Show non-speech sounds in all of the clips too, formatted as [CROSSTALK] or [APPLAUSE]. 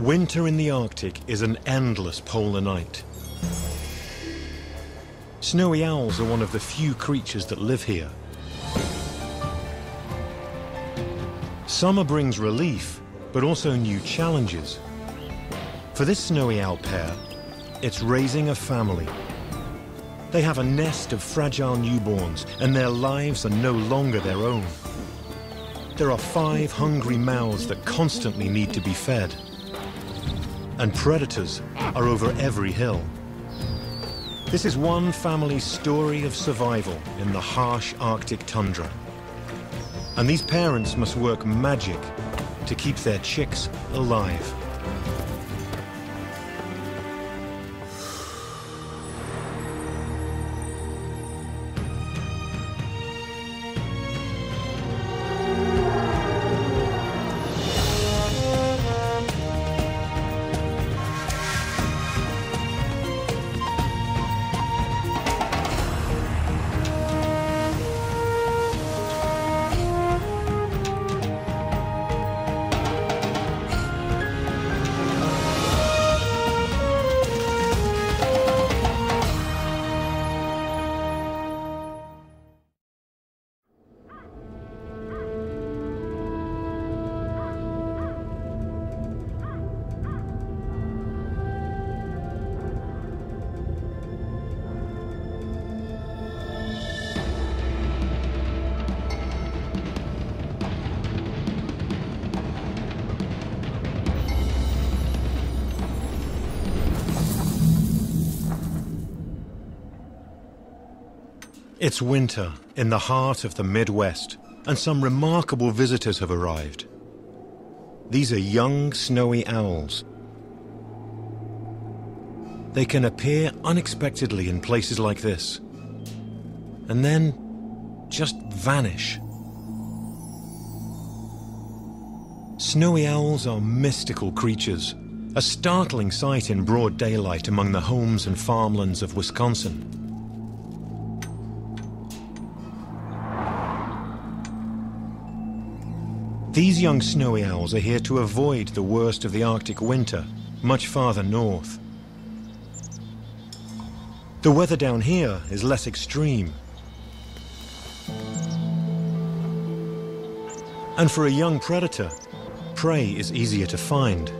Winter in the Arctic is an endless polar night. Snowy owls are one of the few creatures that live here. Summer brings relief, but also new challenges. For this snowy owl pair, it's raising a family. They have a nest of fragile newborns, and their lives are no longer their own. There are five hungry mouths that constantly need to be fed. And predators are over every hill. This is one family's story of survival in the harsh Arctic tundra. And these parents must work magic to keep their chicks alive. Winter in the heart of the Midwest, and some remarkable visitors have arrived. These are young snowy owls. They can appear unexpectedly in places like this, and then just vanish. Snowy owls are mystical creatures, a startling sight in broad daylight among the homes and farmlands of Wisconsin. These young snowy owls are here to avoid the worst of the Arctic winter, much farther north. The weather down here is less extreme. And for a young predator, prey is easier to find.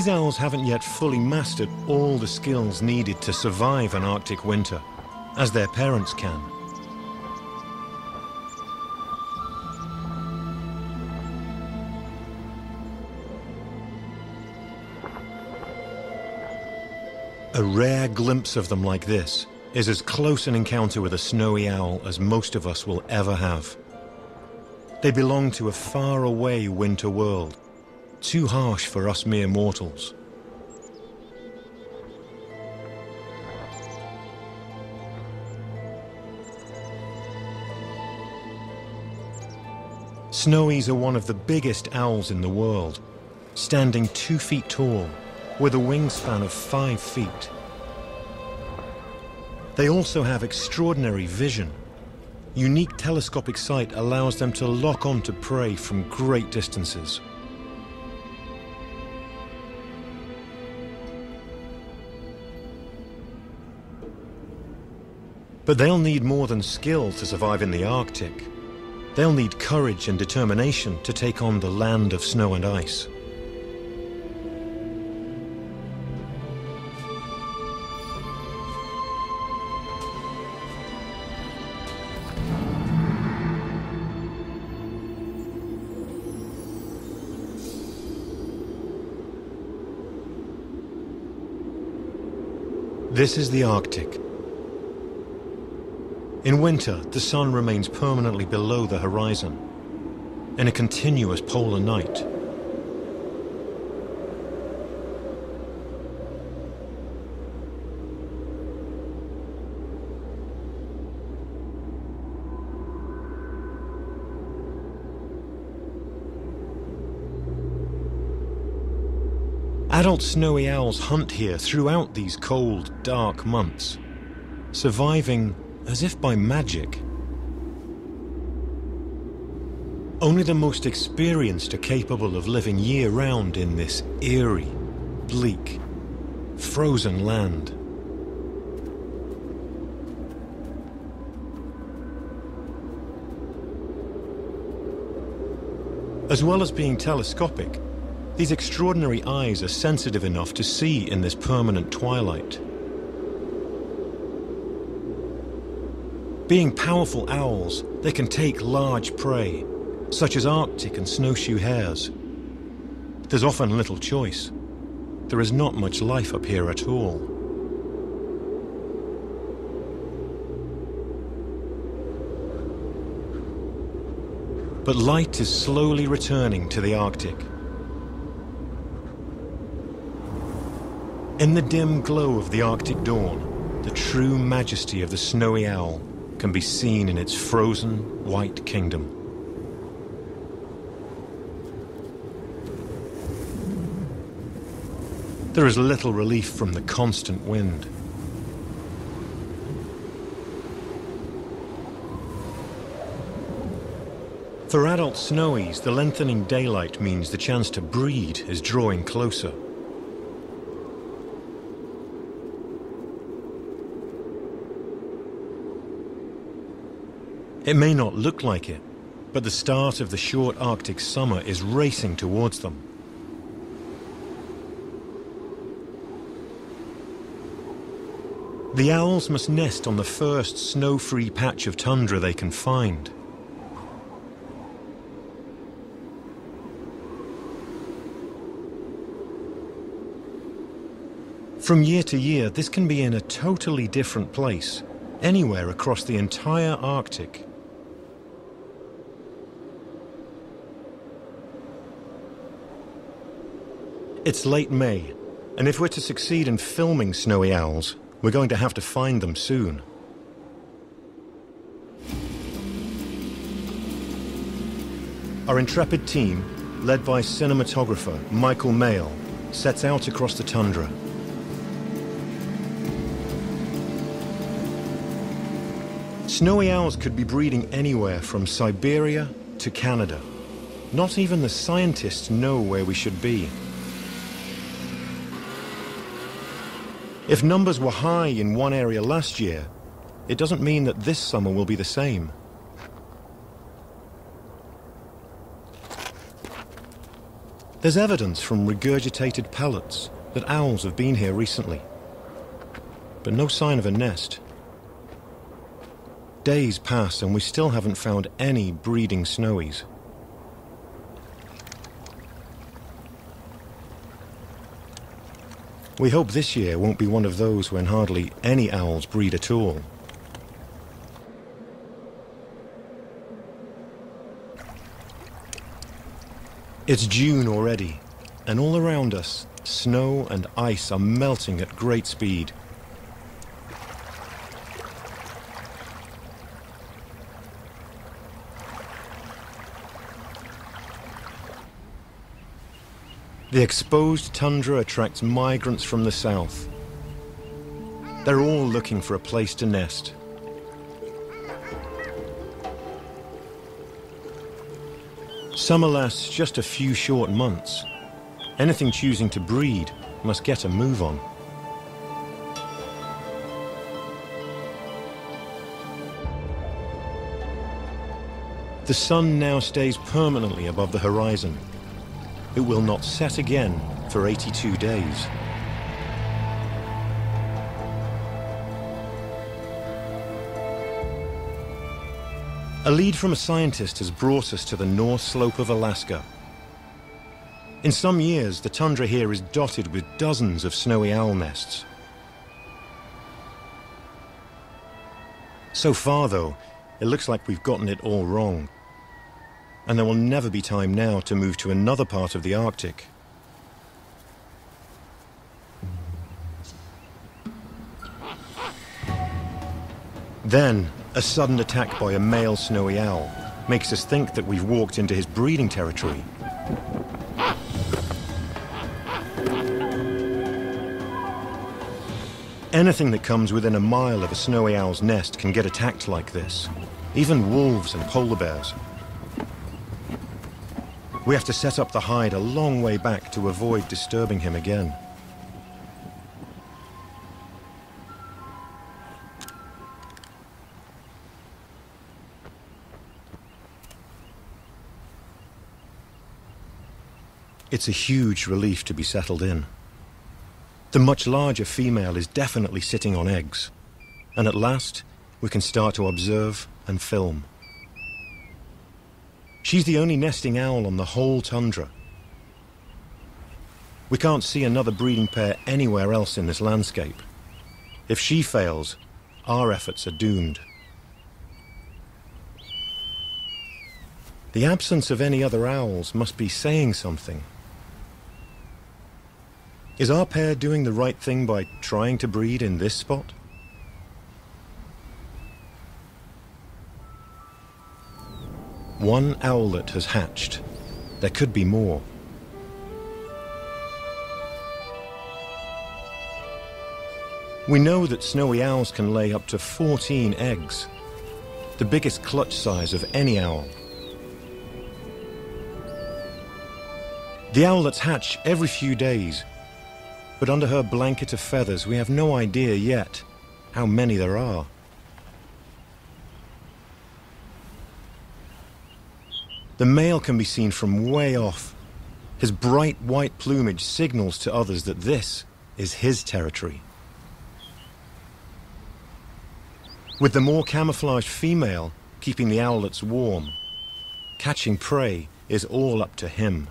These owls haven't yet fully mastered all the skills needed to survive an Arctic winter, as their parents can. A rare glimpse of them like this is as close an encounter with a snowy owl as most of us will ever have. They belong to a faraway winter world, too harsh for us mere mortals. Snowies are one of the biggest owls in the world, standing two feet tall, with a wingspan of five feet. They also have extraordinary vision. Unique telescopic sight allows them to lock onto prey from great distances. But they'll need more than skill to survive in the Arctic. They'll need courage and determination to take on the land of snow and ice. This is the Arctic. In winter, the sun remains permanently below the horizon. In a continuous polar night, Adult snowy owls hunt here throughout these cold, dark months, surviving as if by magic. Only the most experienced are capable of living year-round in this eerie, bleak, frozen land. As well as being telescopic, these extraordinary eyes are sensitive enough to see in this permanent twilight. Being powerful owls, they can take large prey, such as Arctic and snowshoe hares. There's often little choice. There is not much life up here at all. But light is slowly returning to the Arctic. In the dim glow of the Arctic dawn, the true majesty of the snowy owl can be seen in its frozen white kingdom. There is little relief from the constant wind. For adult snowies, the lengthening daylight means the chance to breed is drawing closer. It may not look like it, but the start of the short Arctic summer is racing towards them. The owls must nest on the first snow-free patch of tundra they can find. From year to year, this can be in a totally different place, anywhere across the entire Arctic. It's late May, and if we're to succeed in filming snowy owls, we're going to have to find them soon. Our intrepid team, led by cinematographer Michael Mayle, sets out across the tundra. Snowy owls could be breeding anywhere from Siberia to Canada. Not even the scientists know where we should be. If numbers were high in one area last year, it doesn't mean that this summer will be the same. There's evidence from regurgitated pellets that owls have been here recently, but no sign of a nest. Days pass and we still haven't found any breeding snowies. We hope this year won't be one of those when hardly any owls breed at all. It's June already, and all around us, snow and ice are melting at great speed. The exposed tundra attracts migrants from the south. They're all looking for a place to nest. Summer lasts just a few short months. Anything choosing to breed must get a move on. The sun now stays permanently above the horizon, it will not set again for 82 days. A lead from a scientist has brought us to the north slope of Alaska. In some years, the tundra here is dotted with dozens of snowy owl nests. So far, though, it looks like we've gotten it all wrong and there will never be time now to move to another part of the Arctic. Then, a sudden attack by a male snowy owl makes us think that we've walked into his breeding territory. Anything that comes within a mile of a snowy owl's nest can get attacked like this. Even wolves and polar bears. We have to set up the hide a long way back to avoid disturbing him again. It's a huge relief to be settled in. The much larger female is definitely sitting on eggs. And at last, we can start to observe and film. She's the only nesting owl on the whole tundra. We can't see another breeding pair anywhere else in this landscape. If she fails, our efforts are doomed. The absence of any other owls must be saying something. Is our pair doing the right thing by trying to breed in this spot? One owlet has hatched. There could be more. We know that snowy owls can lay up to 14 eggs, the biggest clutch size of any owl. The owlets hatch every few days but under her blanket of feathers we have no idea yet how many there are. The male can be seen from way off. His bright white plumage signals to others that this is his territory. With the more camouflaged female keeping the owlets warm, catching prey is all up to him.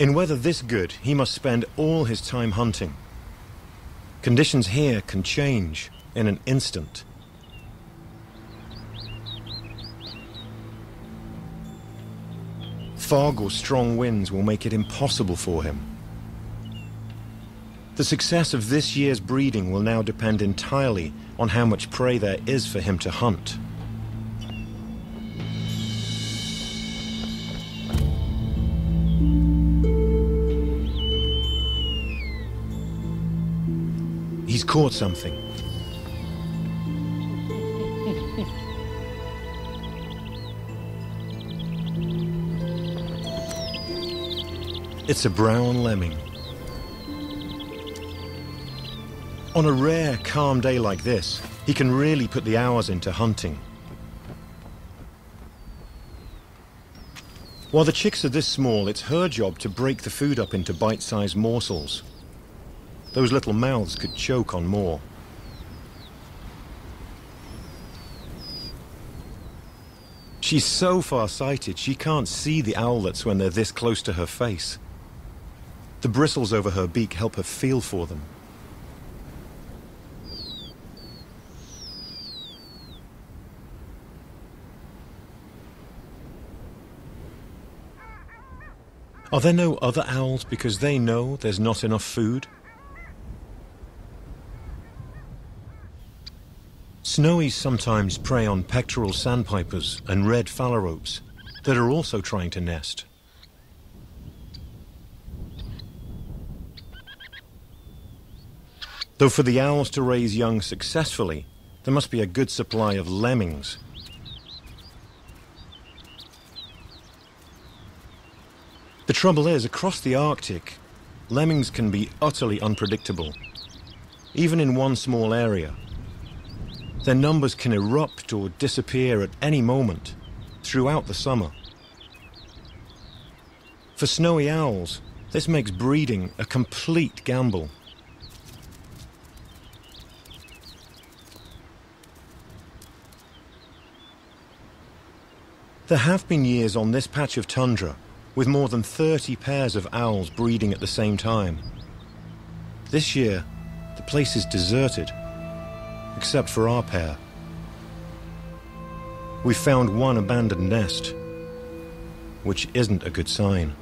In weather this good, he must spend all his time hunting. Conditions here can change in an instant. Fog or strong winds will make it impossible for him. The success of this year's breeding will now depend entirely on how much prey there is for him to hunt. He's caught something. It's a brown lemming. On a rare, calm day like this, he can really put the hours into hunting. While the chicks are this small, it's her job to break the food up into bite-sized morsels. Those little mouths could choke on more. She's so far-sighted, she can't see the owlets when they're this close to her face. The bristles over her beak help her feel for them. Are there no other owls because they know there's not enough food? Snowies sometimes prey on pectoral sandpipers and red phalaropes that are also trying to nest. Though for the owls to raise young successfully, there must be a good supply of lemmings. The trouble is, across the Arctic, lemmings can be utterly unpredictable, even in one small area. Their numbers can erupt or disappear at any moment throughout the summer. For snowy owls, this makes breeding a complete gamble. There have been years on this patch of tundra with more than 30 pairs of owls breeding at the same time. This year, the place is deserted except for our pair. We found one abandoned nest, which isn't a good sign.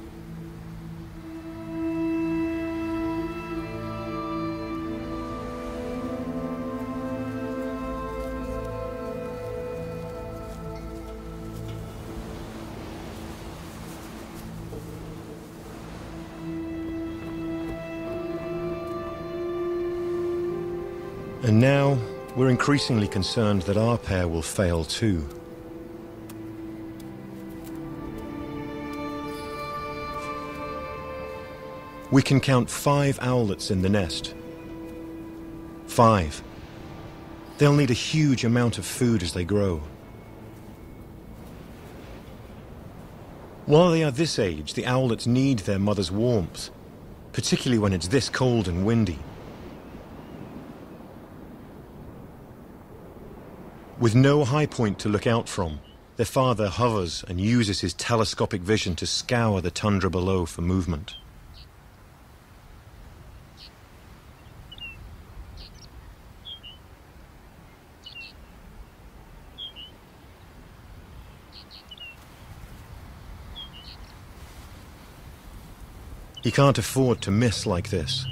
We're increasingly concerned that our pair will fail too. We can count five owlets in the nest. Five. They'll need a huge amount of food as they grow. While they are this age, the owlets need their mother's warmth, particularly when it's this cold and windy. With no high point to look out from, their father hovers and uses his telescopic vision to scour the tundra below for movement. He can't afford to miss like this.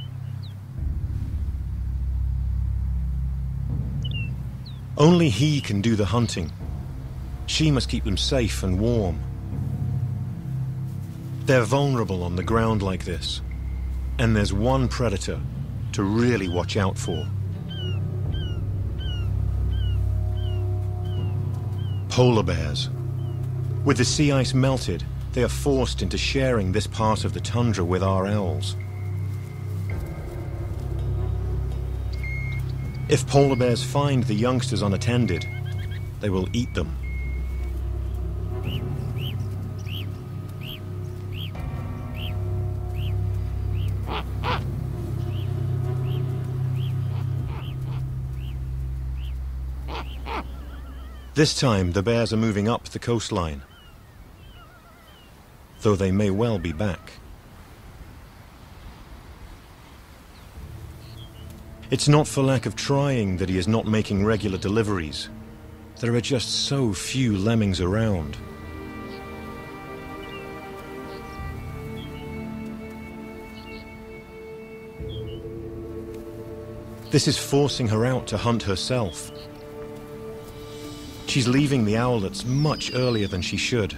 Only he can do the hunting. She must keep them safe and warm. They're vulnerable on the ground like this. And there's one predator to really watch out for. Polar bears. With the sea ice melted, they are forced into sharing this part of the tundra with our elves. If polar bears find the youngsters unattended, they will eat them. This time, the bears are moving up the coastline though they may well be back. It's not for lack of trying that he is not making regular deliveries. There are just so few lemmings around. This is forcing her out to hunt herself. She's leaving the owlets much earlier than she should.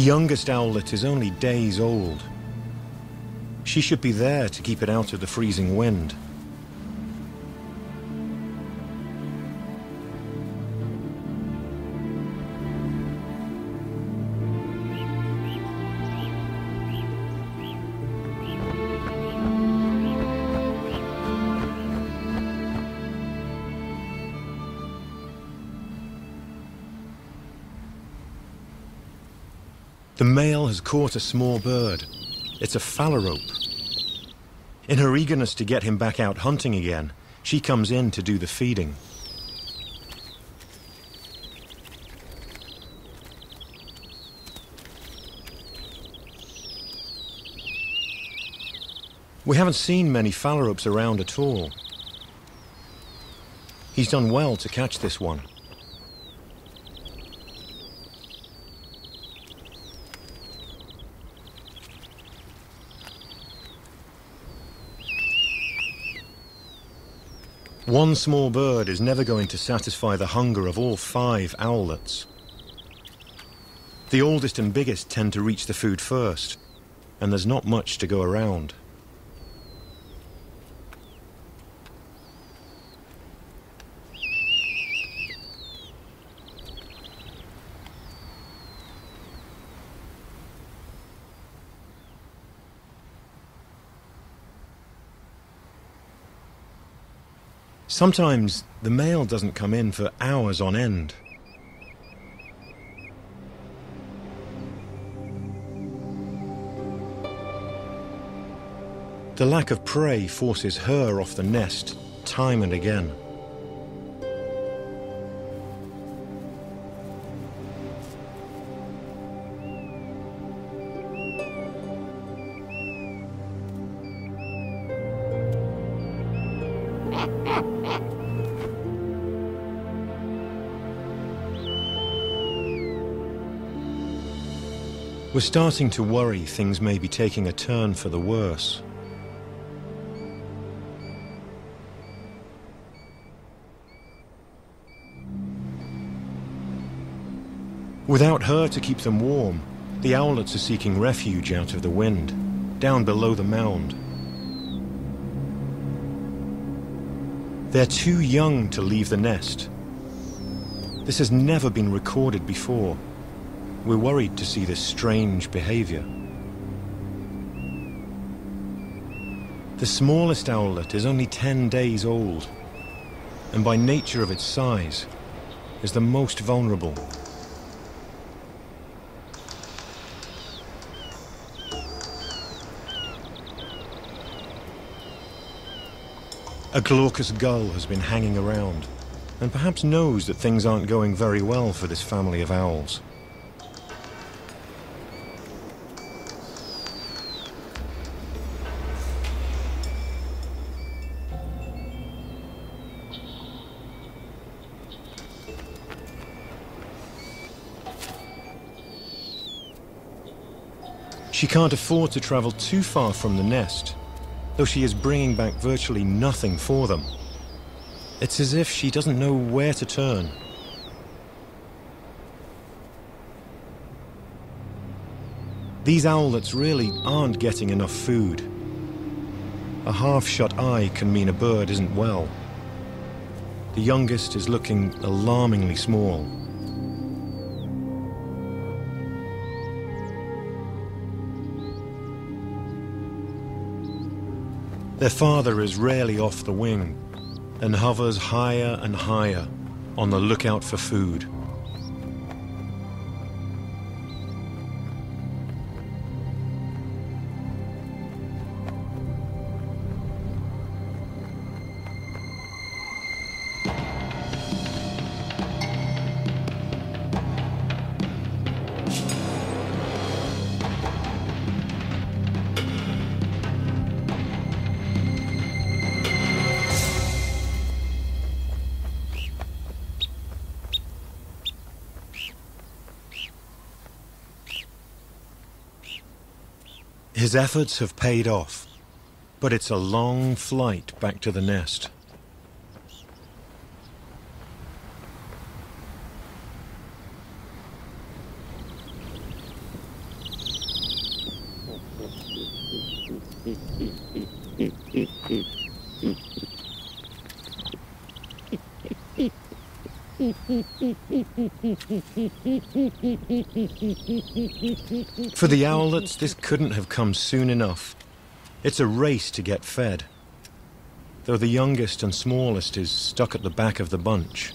The youngest owlet is only days old. She should be there to keep it out of the freezing wind. The male has caught a small bird. It's a phalarope. In her eagerness to get him back out hunting again, she comes in to do the feeding. We haven't seen many phalaropes around at all. He's done well to catch this one. One small bird is never going to satisfy the hunger of all five owlets. The oldest and biggest tend to reach the food first, and there's not much to go around. Sometimes the male doesn't come in for hours on end. The lack of prey forces her off the nest time and again. We're starting to worry things may be taking a turn for the worse. Without her to keep them warm, the owlets are seeking refuge out of the wind, down below the mound. They're too young to leave the nest. This has never been recorded before. We're worried to see this strange behavior. The smallest owlet is only 10 days old, and by nature of its size, is the most vulnerable. A glaucous gull has been hanging around, and perhaps knows that things aren't going very well for this family of owls. She can't afford to travel too far from the nest, though she is bringing back virtually nothing for them. It's as if she doesn't know where to turn. These owlets really aren't getting enough food. A half-shut eye can mean a bird isn't well. The youngest is looking alarmingly small. Their father is rarely off the wing and hovers higher and higher on the lookout for food. His efforts have paid off, but it's a long flight back to the nest. For the owlets, this couldn't have come soon enough. It's a race to get fed. Though the youngest and smallest is stuck at the back of the bunch.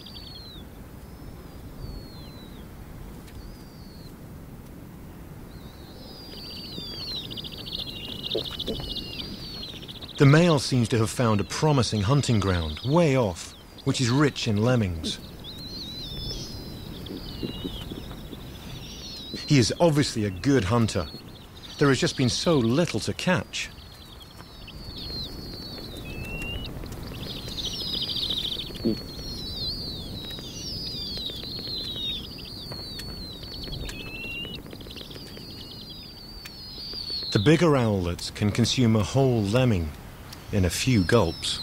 The male seems to have found a promising hunting ground, way off, which is rich in lemmings. He is obviously a good hunter. There has just been so little to catch. The bigger owlets can consume a whole lemming in a few gulps.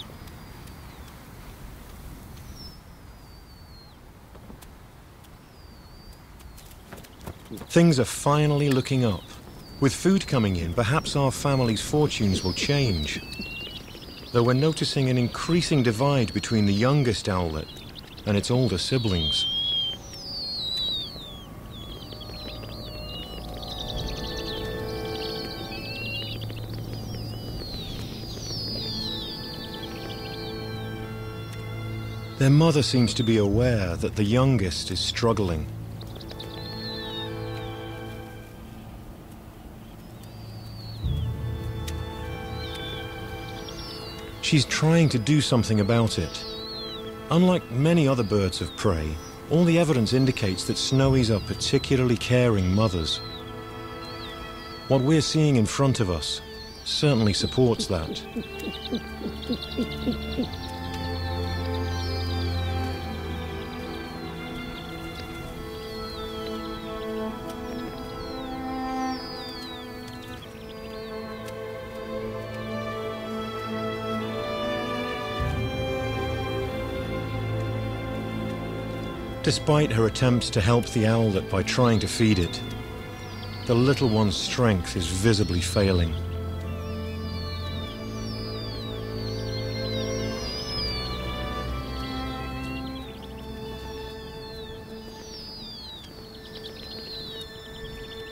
Things are finally looking up. With food coming in, perhaps our family's fortunes will change. Though we're noticing an increasing divide between the youngest owlet and its older siblings. Their mother seems to be aware that the youngest is struggling. She's trying to do something about it. Unlike many other birds of prey, all the evidence indicates that snowies are particularly caring mothers. What we're seeing in front of us certainly supports that. [LAUGHS] Despite her attempts to help the owlet by trying to feed it, the little one's strength is visibly failing.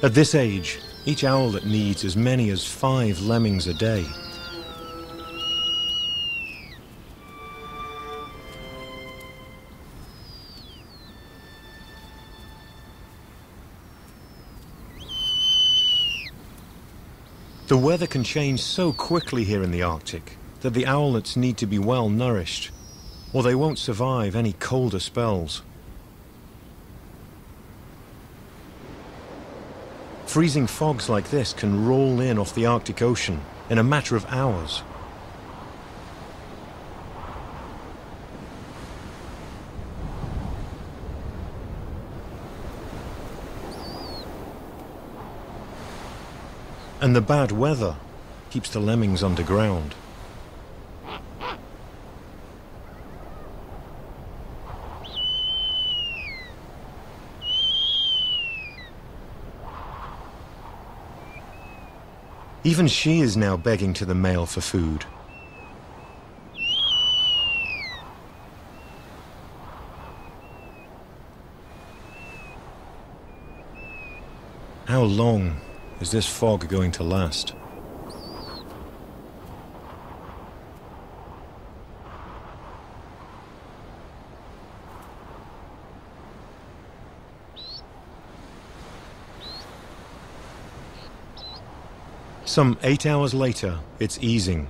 At this age, each owlet needs as many as five lemmings a day. The weather can change so quickly here in the Arctic that the owlets need to be well nourished, or they won't survive any colder spells. Freezing fogs like this can roll in off the Arctic Ocean in a matter of hours. And the bad weather keeps the lemmings underground. Even she is now begging to the male for food. How long is this fog going to last? Some eight hours later, it's easing.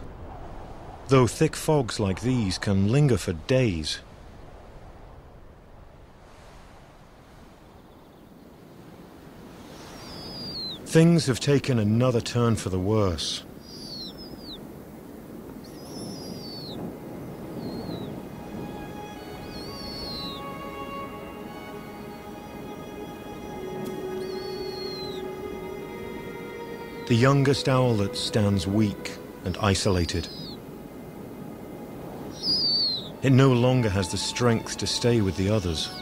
Though thick fogs like these can linger for days. Things have taken another turn for the worse. The youngest owlet stands weak and isolated. It no longer has the strength to stay with the others.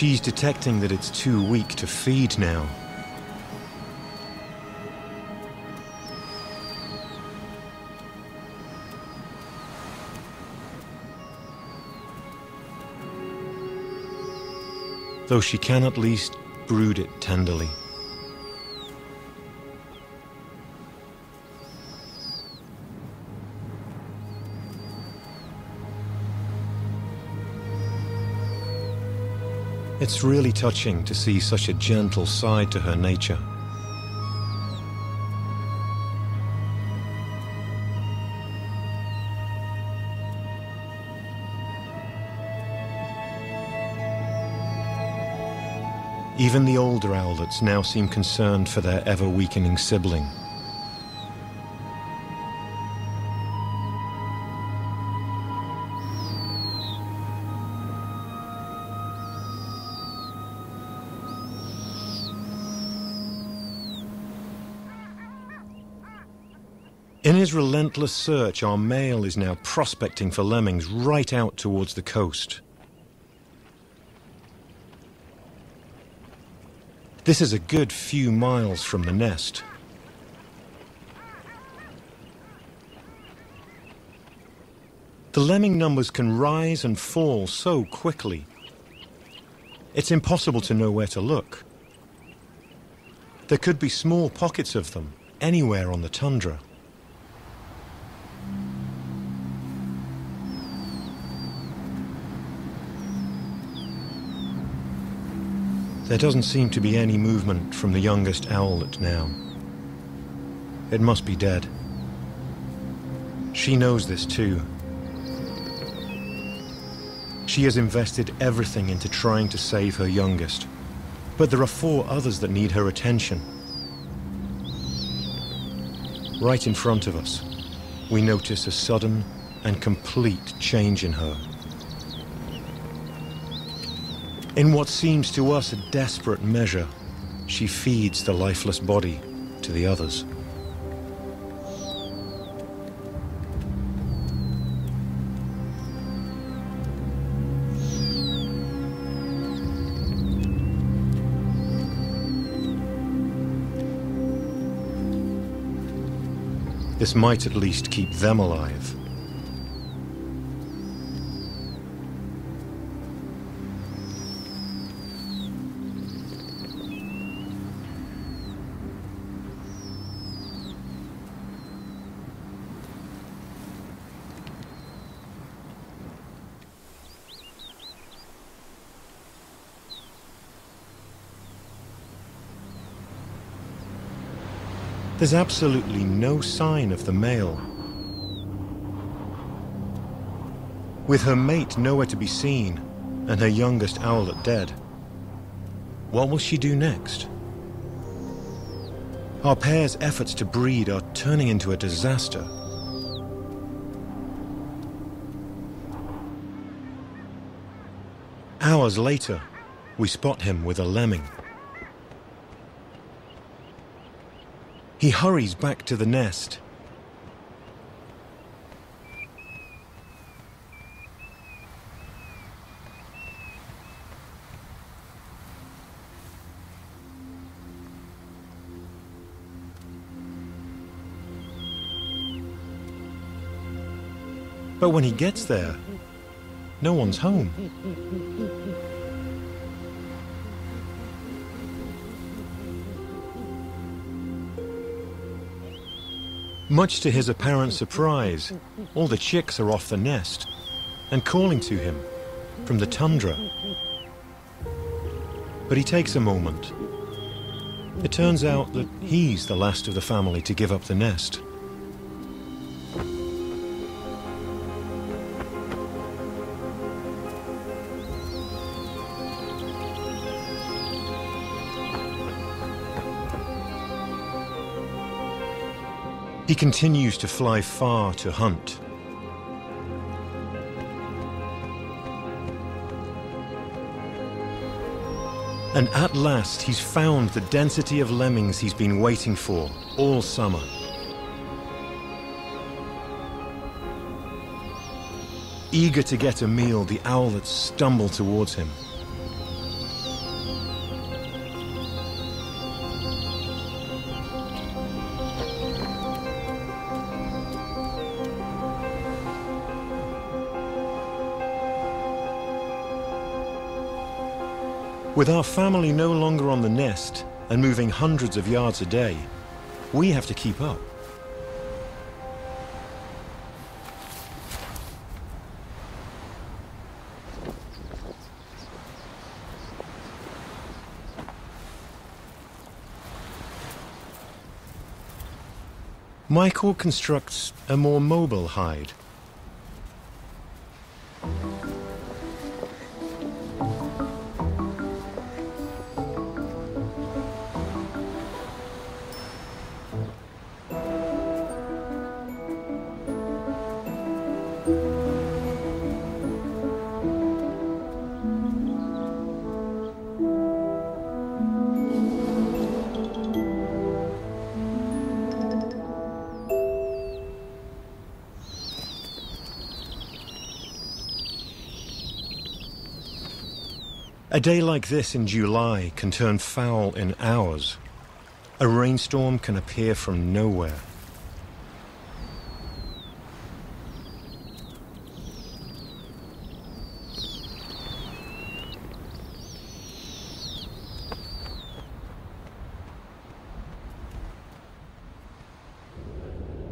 She's detecting that it's too weak to feed now. though she can at least brood it tenderly. It's really touching to see such a gentle side to her nature. Even the older owlets now seem concerned for their ever-weakening sibling. Relentless search, our male is now prospecting for lemmings right out towards the coast. This is a good few miles from the nest. The lemming numbers can rise and fall so quickly. It's impossible to know where to look. There could be small pockets of them anywhere on the tundra. There doesn't seem to be any movement from the youngest owlet now. It must be dead. She knows this too. She has invested everything into trying to save her youngest. But there are four others that need her attention. Right in front of us, we notice a sudden and complete change in her. In what seems to us a desperate measure, she feeds the lifeless body to the others. This might at least keep them alive. There's absolutely no sign of the male. With her mate nowhere to be seen, and her youngest owlet dead, what will she do next? Our pair's efforts to breed are turning into a disaster. Hours later, we spot him with a lemming. He hurries back to the nest. But when he gets there, no one's home. Much to his apparent surprise, all the chicks are off the nest and calling to him from the tundra. But he takes a moment. It turns out that he's the last of the family to give up the nest. He continues to fly far to hunt. And at last he's found the density of lemmings he's been waiting for all summer. Eager to get a meal, the owlets stumble towards him. With our family no longer on the nest and moving hundreds of yards a day, we have to keep up. Michael constructs a more mobile hide A day like this in July can turn foul in hours. A rainstorm can appear from nowhere.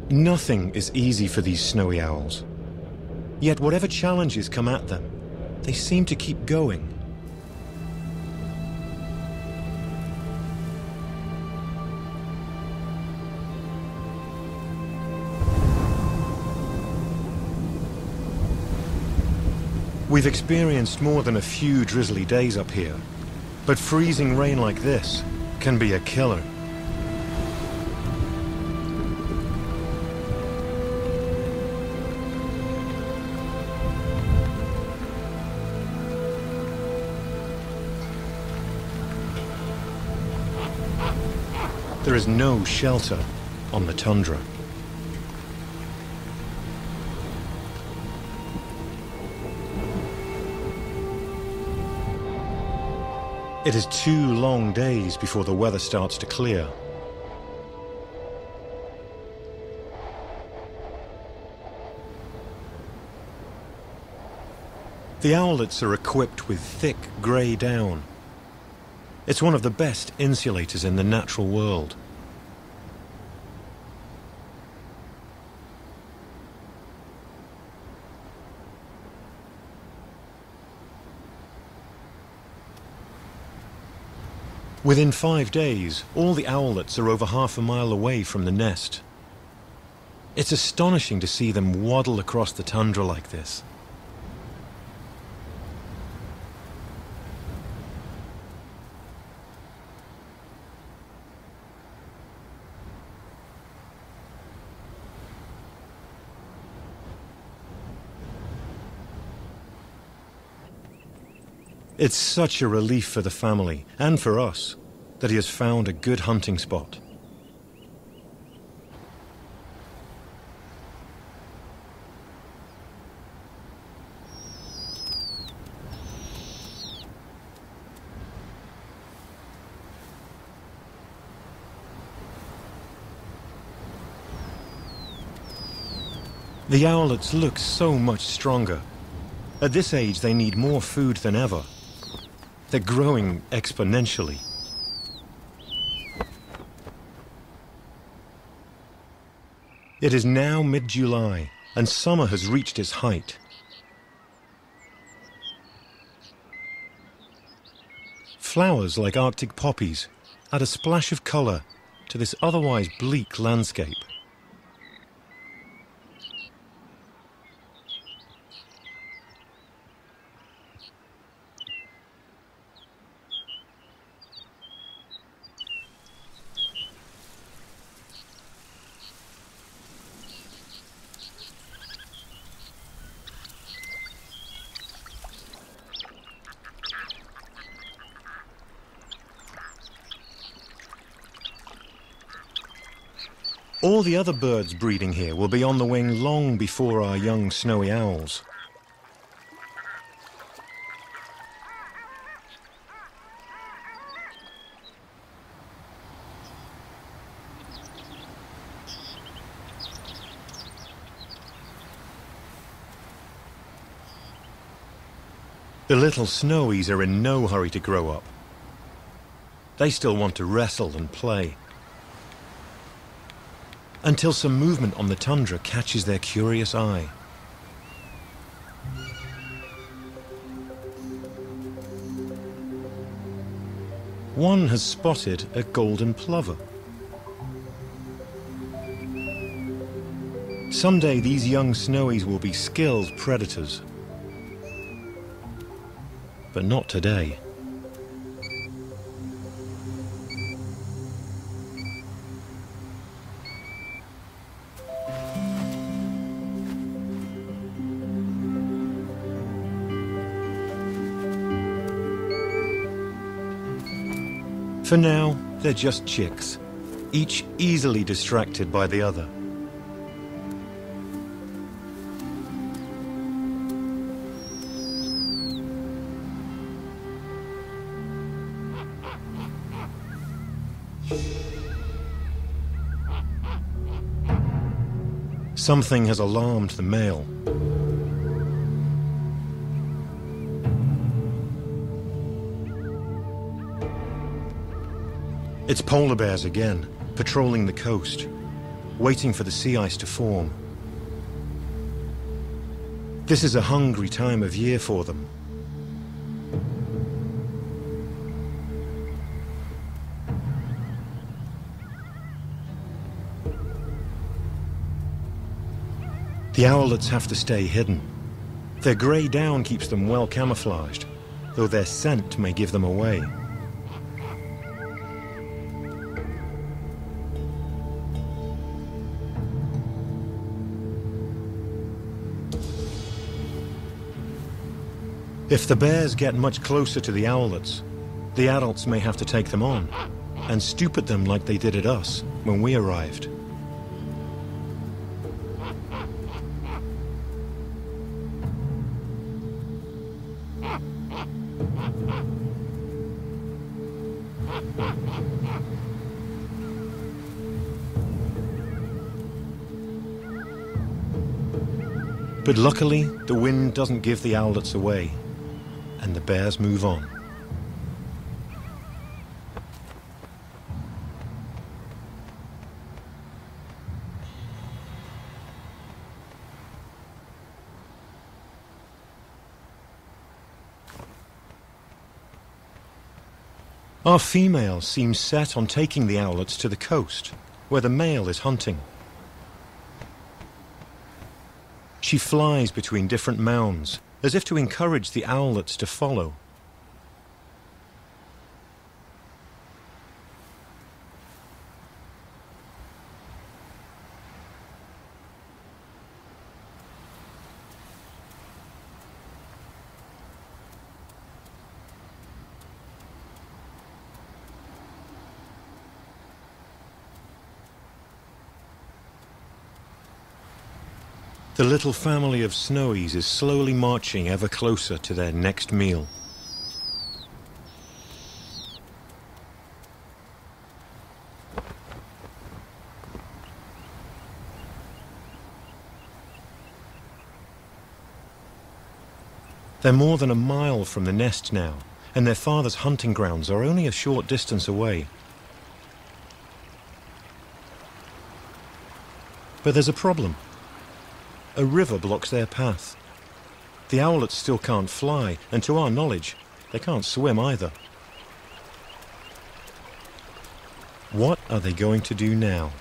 Nothing is easy for these snowy owls. Yet whatever challenges come at them, they seem to keep going. We've experienced more than a few drizzly days up here, but freezing rain like this can be a killer. There is no shelter on the tundra. It is two long days before the weather starts to clear. The owlets are equipped with thick grey down. It's one of the best insulators in the natural world. Within five days, all the owlets are over half a mile away from the nest. It's astonishing to see them waddle across the tundra like this. It's such a relief for the family, and for us, that he has found a good hunting spot. The owlets look so much stronger. At this age, they need more food than ever. They're growing exponentially. It is now mid-July, and summer has reached its height. Flowers like Arctic poppies add a splash of colour to this otherwise bleak landscape. All the other birds breeding here will be on the wing long before our young snowy owls. The little snowies are in no hurry to grow up. They still want to wrestle and play until some movement on the tundra catches their curious eye. One has spotted a golden plover. Someday these young snowies will be skilled predators. But not today. For now, they're just chicks, each easily distracted by the other. Something has alarmed the male. It's polar bears again, patrolling the coast, waiting for the sea ice to form. This is a hungry time of year for them. The owlets have to stay hidden. Their grey down keeps them well camouflaged, though their scent may give them away. If the bears get much closer to the owlets, the adults may have to take them on. and stoop at them like they did at us when we arrived. But luckily, the wind doesn't give the owlets away, and the bears move on. Our female seems set on taking the owlets to the coast, where the male is hunting. She flies between different mounds, as if to encourage the owlets to follow. Little family of Snowies is slowly marching ever closer to their next meal. They're more than a mile from the nest now, and their father's hunting grounds are only a short distance away. But there's a problem. A river blocks their path. The owlets still can't fly, and to our knowledge, they can't swim either. What are they going to do now?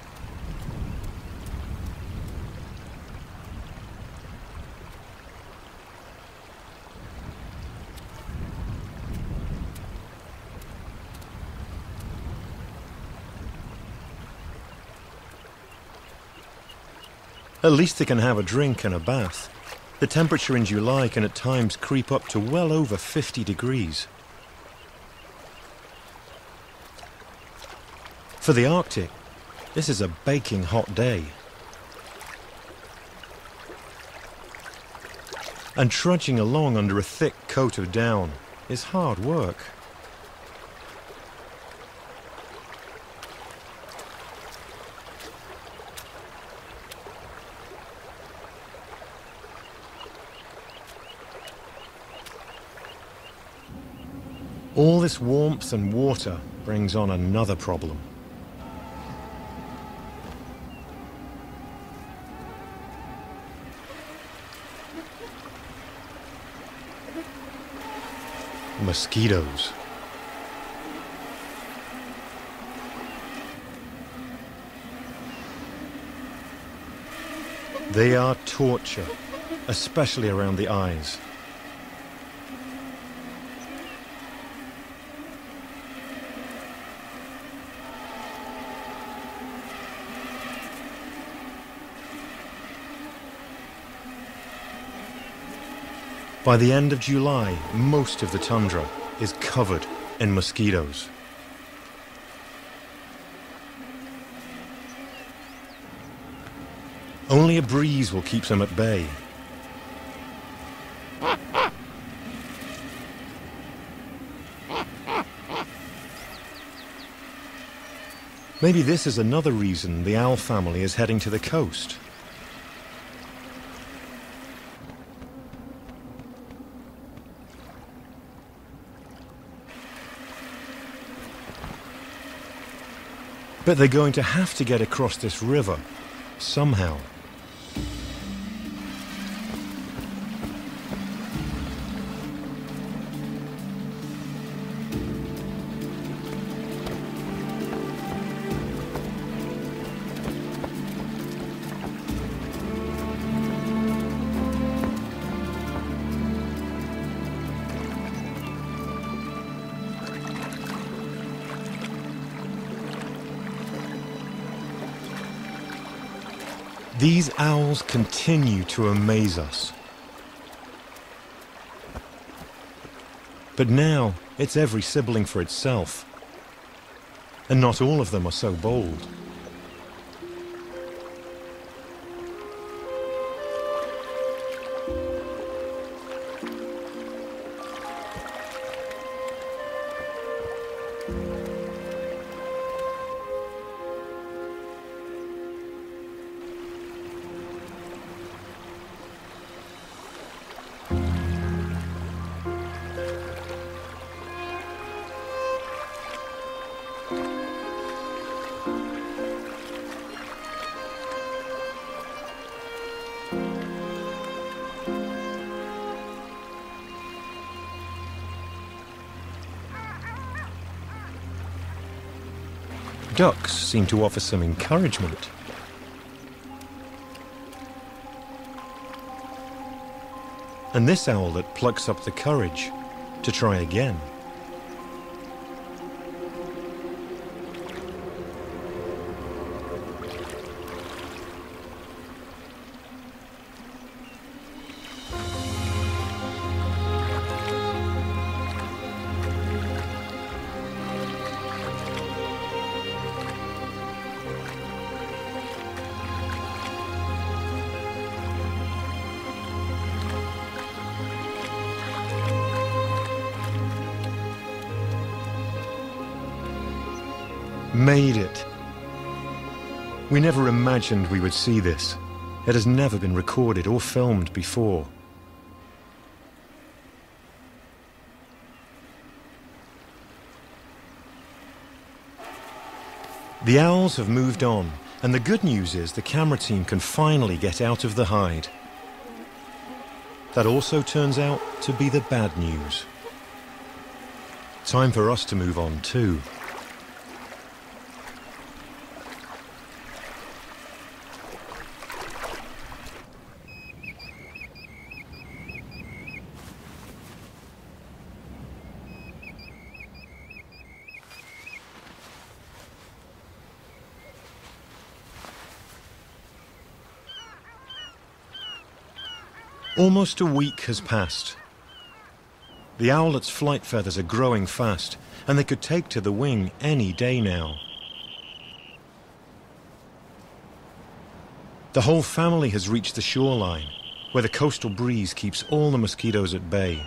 At least they can have a drink and a bath. The temperature in July can at times creep up to well over 50 degrees. For the Arctic, this is a baking hot day. And trudging along under a thick coat of down is hard work. All this warmth and water brings on another problem. Mosquitoes. They are torture, especially around the eyes. By the end of July, most of the tundra is covered in mosquitoes. Only a breeze will keep them at bay. Maybe this is another reason the owl family is heading to the coast. But they're going to have to get across this river somehow. Owls continue to amaze us. But now, it's every sibling for itself. And not all of them are so bold. Ducks seem to offer some encouragement. And this owlet plucks up the courage to try again. Never imagined we would see this. It has never been recorded or filmed before. The owls have moved on, and the good news is the camera team can finally get out of the hide. That also turns out to be the bad news. Time for us to move on too. Almost a week has passed. The owlet's flight feathers are growing fast, and they could take to the wing any day now. The whole family has reached the shoreline, where the coastal breeze keeps all the mosquitoes at bay.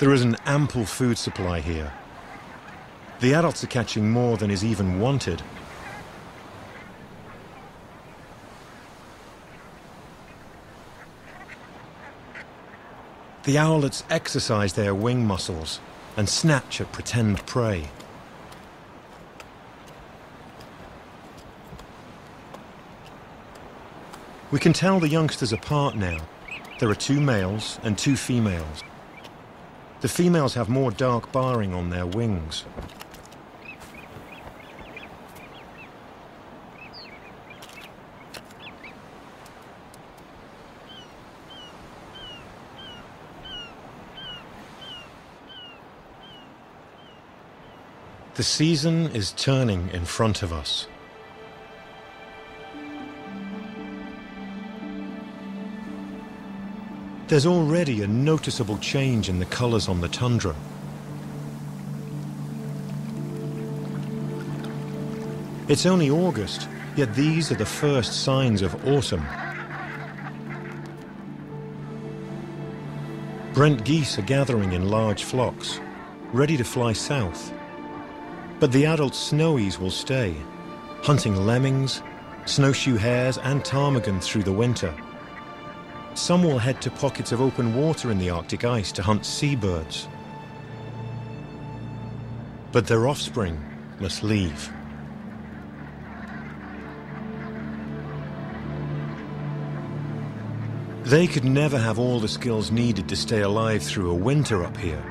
There is an ample food supply here. The adults are catching more than is even wanted. The owlets exercise their wing muscles and snatch at pretend prey. We can tell the youngsters apart now. There are two males and two females. The females have more dark barring on their wings. The season is turning in front of us. There's already a noticeable change in the colors on the tundra. It's only August, yet these are the first signs of autumn. Brent geese are gathering in large flocks, ready to fly south. But the adult snowies will stay, hunting lemmings, snowshoe hares and ptarmigan through the winter. Some will head to pockets of open water in the Arctic ice to hunt seabirds. But their offspring must leave. They could never have all the skills needed to stay alive through a winter up here.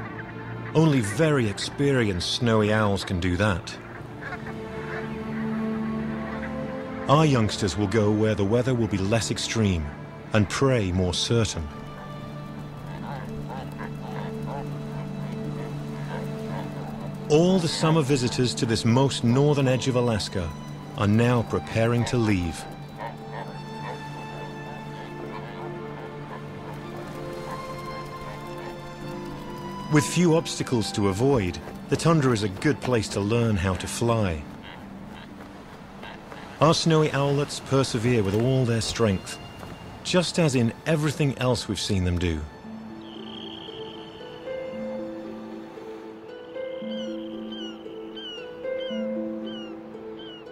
Only very experienced snowy owls can do that. Our youngsters will go where the weather will be less extreme and prey more certain. All the summer visitors to this most northern edge of Alaska are now preparing to leave. With few obstacles to avoid, the tundra is a good place to learn how to fly. Our snowy owlets persevere with all their strength, just as in everything else we've seen them do.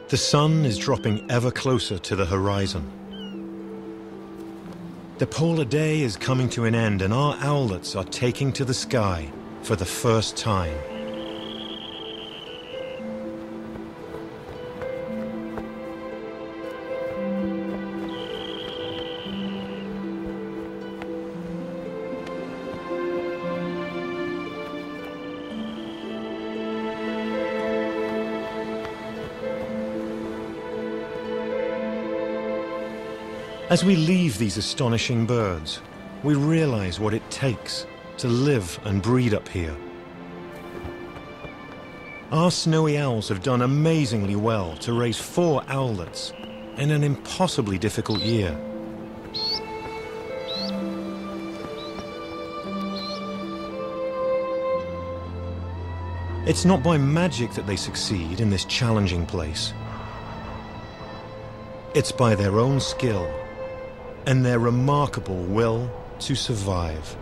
The sun is dropping ever closer to the horizon. The polar day is coming to an end and our owlets are taking to the sky for the first time. As we leave these astonishing birds, we realize what it takes to live and breed up here. Our snowy owls have done amazingly well to raise four owlets in an impossibly difficult year. It's not by magic that they succeed in this challenging place. It's by their own skill and their remarkable will to survive.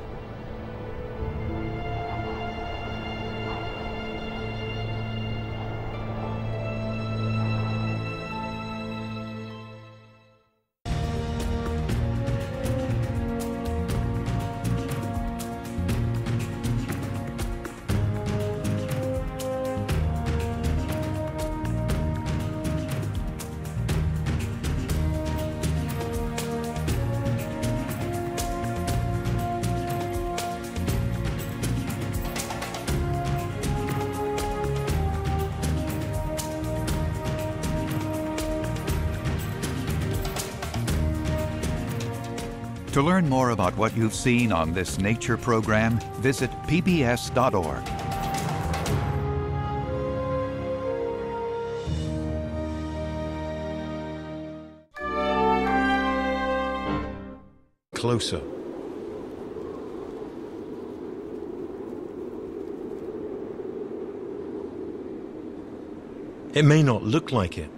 You've seen on this nature program, visit pbs.org. Closer. It may not look like it,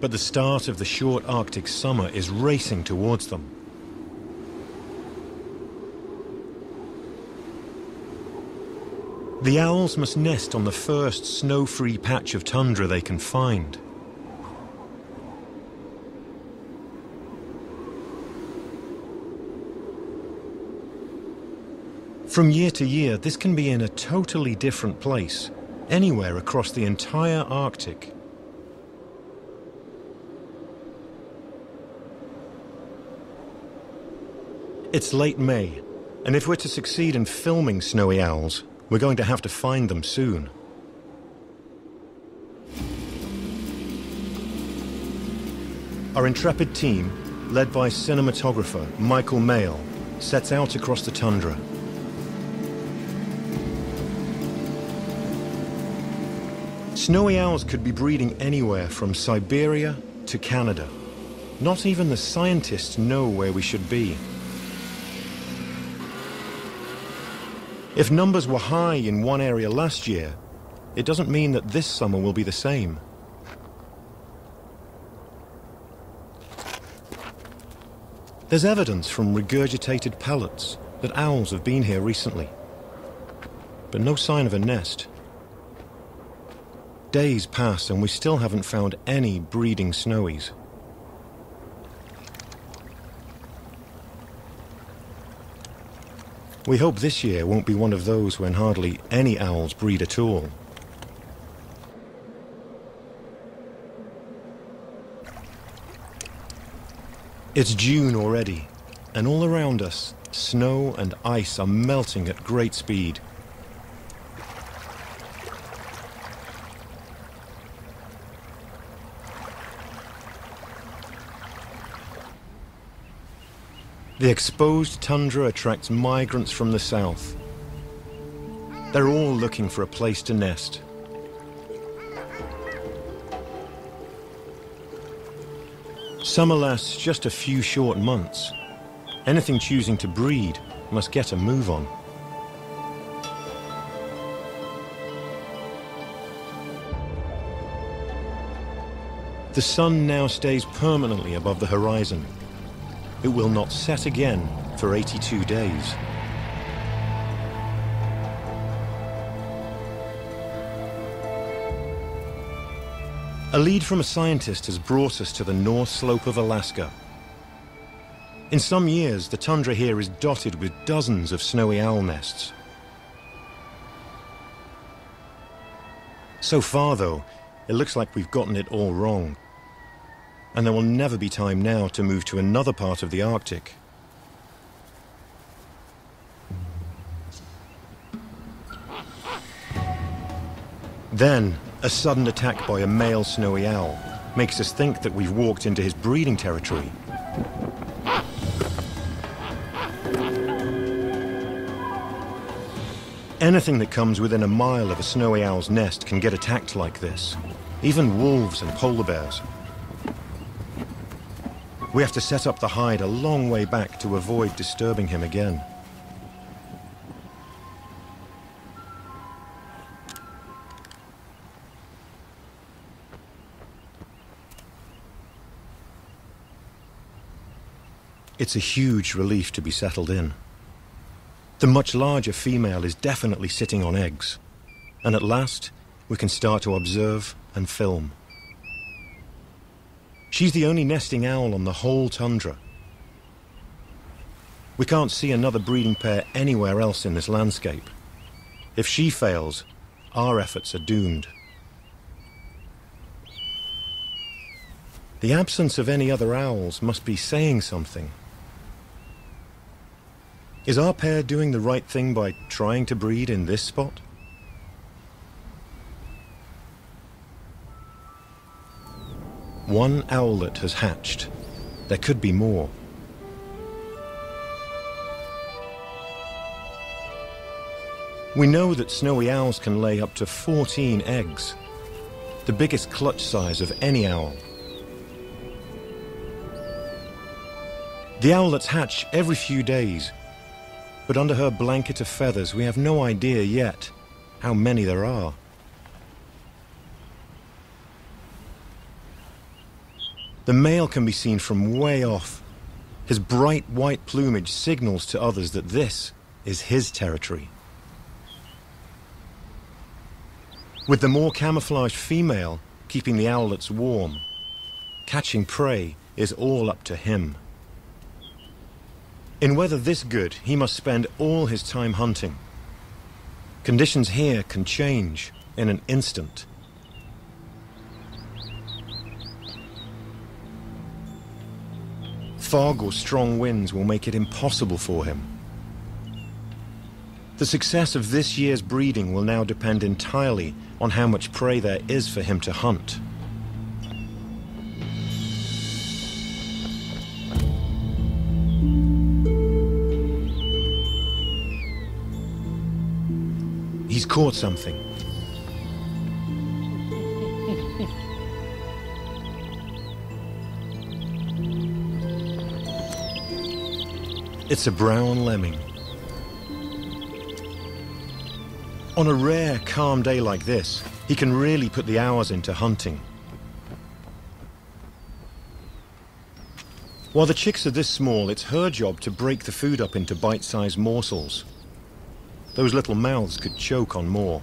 but the start of the short Arctic summer is racing towards them. The owls must nest on the first snow-free patch of tundra they can find. From year to year, this can be in a totally different place, anywhere across the entire Arctic. It's late May, and if we're to succeed in filming snowy owls, we're going to have to find them soon. Our intrepid team, led by cinematographer Michael Mayle, sets out across the tundra. Snowy owls could be breeding anywhere from Siberia to Canada. Not even the scientists know where we should be. If numbers were high in one area last year, it doesn't mean that this summer will be the same. There's evidence from regurgitated pellets that owls have been here recently, but no sign of a nest. Days pass and we still haven't found any breeding snowies. We hope this year won't be one of those when hardly any owls breed at all. It's June already, and all around us, snow and ice are melting at great speed. The exposed tundra attracts migrants from the south. They're all looking for a place to nest. Summer lasts just a few short months. Anything choosing to breed must get a move on. The sun now stays permanently above the horizon. It will not set again for 82 days. A lead from a scientist has brought us to the north slope of Alaska. In some years, the tundra here is dotted with dozens of snowy owl nests. So far, though, it looks like we've gotten it all wrong. And there will never be time now to move to another part of the Arctic. Then, a sudden attack by a male snowy owl makes us think that we've walked into his breeding territory. Anything that comes within a mile of a snowy owl's nest can get attacked like this. Even wolves and polar bears. We have to set up the hide a long way back to avoid disturbing him again. It's a huge relief to be settled in. The much larger female is definitely sitting on eggs. And at last, we can start to observe and film. She's the only nesting owl on the whole tundra. We can't see another breeding pair anywhere else in this landscape. If she fails, our efforts are doomed. The absence of any other owls must be saying something. Is our pair doing the right thing by trying to breed in this spot? One owlet has hatched. There could be more. We know that snowy owls can lay up to 14 eggs, the biggest clutch size of any owl. The owlets hatch every few days but under her blanket of feathers, we have no idea yet how many there are. The male can be seen from way off. His bright white plumage signals to others that this is his territory. With the more camouflaged female keeping the owlets warm, catching prey is all up to him. In weather this good, he must spend all his time hunting. Conditions here can change in an instant. Fog or strong winds will make it impossible for him. The success of this year's breeding will now depend entirely on how much prey there is for him to hunt. He's caught something. It's a brown lemming. On a rare, calm day like this, he can really put the hours into hunting. While the chicks are this small, it's her job to break the food up into bite-sized morsels. Those little mouths could choke on more.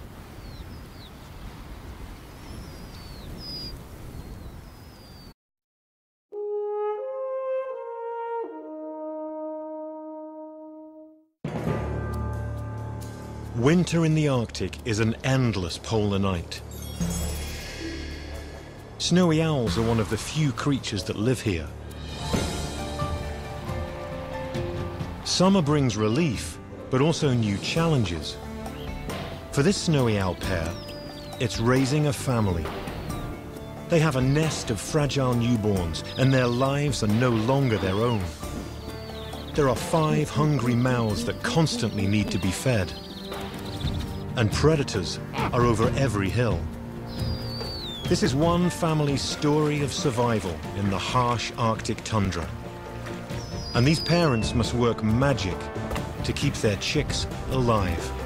Winter in the Arctic is an endless polar night. Snowy owls are one of the few creatures that live here. Summer brings relief, but also new challenges. For this snowy owl pair, it's raising a family. They have a nest of fragile newborns, and their lives are no longer their own. There are five hungry mouths that constantly need to be fed. And predators are over every hill. This is one family's story of survival in the harsh Arctic tundra. And these parents must work magic to keep their chicks alive.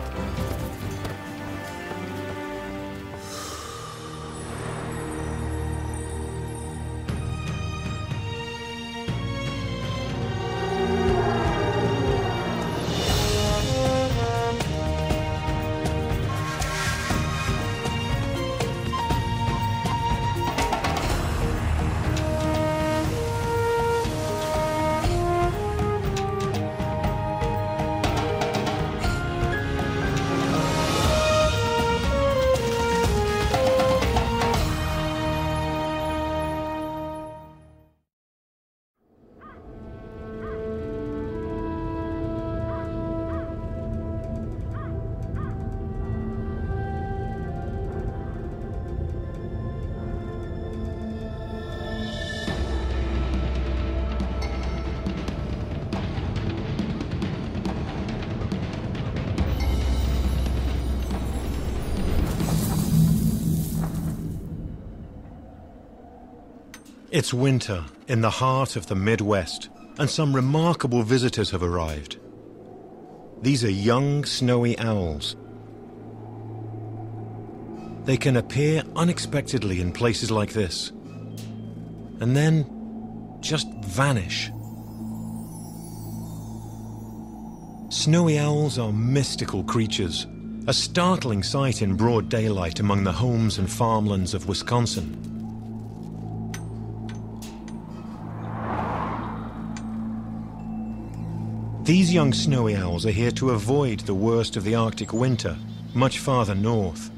It's winter in the heart of the Midwest, and some remarkable visitors have arrived. These are young snowy owls. They can appear unexpectedly in places like this, and then just vanish. Snowy owls are mystical creatures, a startling sight in broad daylight among the homes and farmlands of Wisconsin. These young snowy owls are here to avoid the worst of the Arctic winter, much farther north.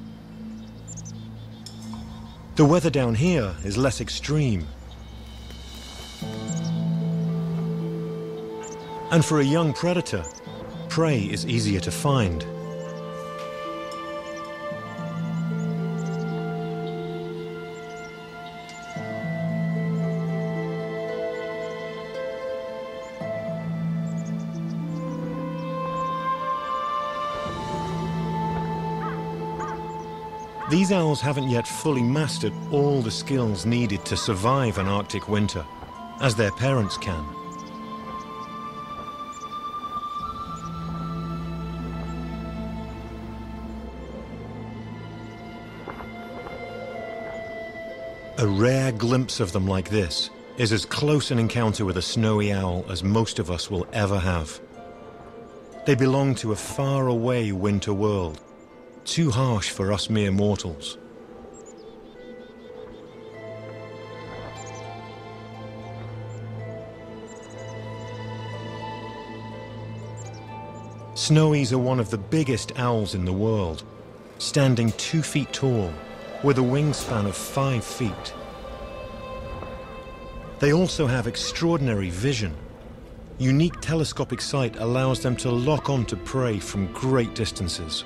The weather down here is less extreme. And for a young predator, prey is easier to find. These owls haven't yet fully mastered all the skills needed to survive an Arctic winter, as their parents can. A rare glimpse of them like this is as close an encounter with a snowy owl as most of us will ever have. They belong to a faraway winter world, too harsh for us mere mortals. Snowies are one of the biggest owls in the world, standing two feet tall, with a wingspan of five feet. They also have extraordinary vision. Unique telescopic sight allows them to lock onto prey from great distances.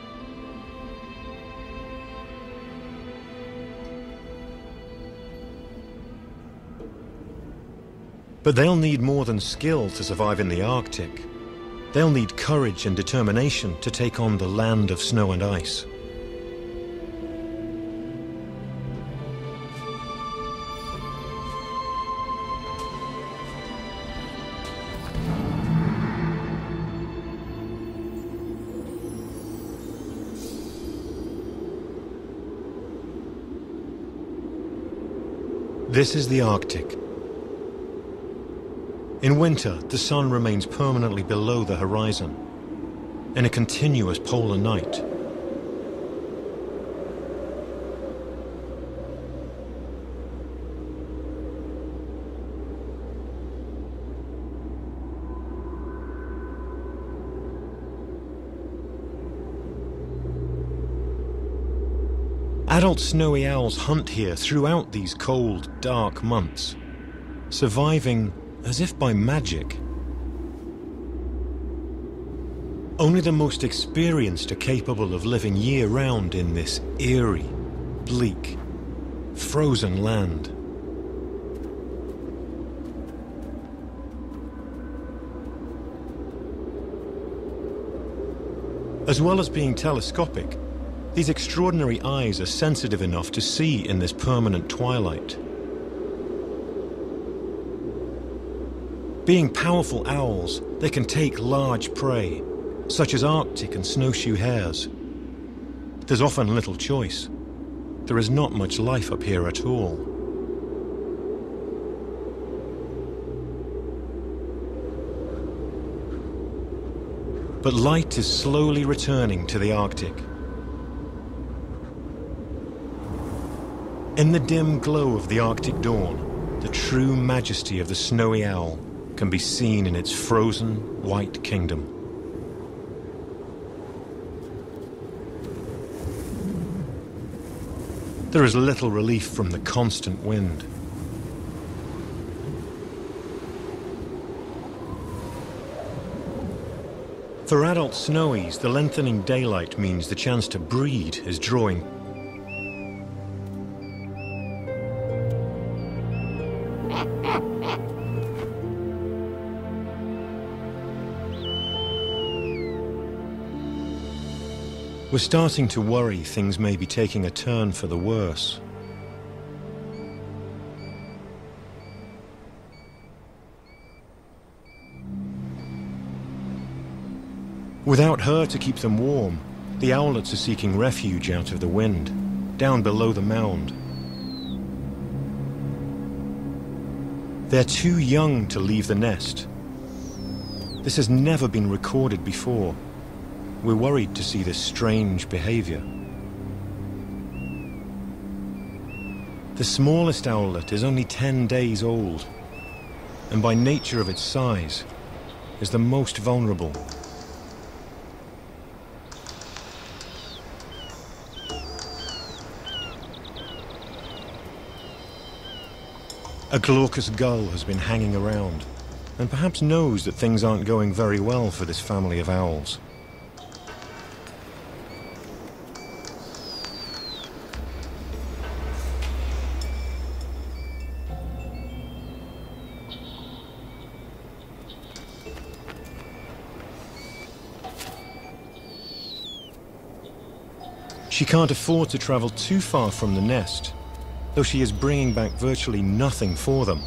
But they'll need more than skill to survive in the Arctic. They'll need courage and determination to take on the land of snow and ice. This is the Arctic. In winter, the sun remains permanently below the horizon, in a continuous polar night. Adult snowy owls hunt here throughout these cold, dark months, surviving as if by magic. Only the most experienced are capable of living year-round in this eerie, bleak, frozen land. As well as being telescopic, These extraordinary eyes are sensitive enough to see in this permanent twilight. Being powerful owls, they can take large prey, such as Arctic and snowshoe hares. There's often little choice. There is not much life up here at all. But light is slowly returning to the Arctic. In the dim glow of the Arctic dawn, the true majesty of the snowy owl can be seen in its frozen white kingdom. There is little relief from the constant wind. For adult snowies, the lengthening daylight means the chance to breed is drawing. We're starting to worry things may be taking a turn for the worse. Without her to keep them warm, the owlets are seeking refuge out of the wind, down below the mound. They're too young to leave the nest. This has never been recorded before. We're worried to see this strange behavior. The smallest owlet is only 10 days old, and by nature of its size, is the most vulnerable. A glaucous gull has been hanging around, and perhaps knows that things aren't going very well for this family of owls. She can't afford to travel too far from the nest, though she is bringing back virtually nothing for them.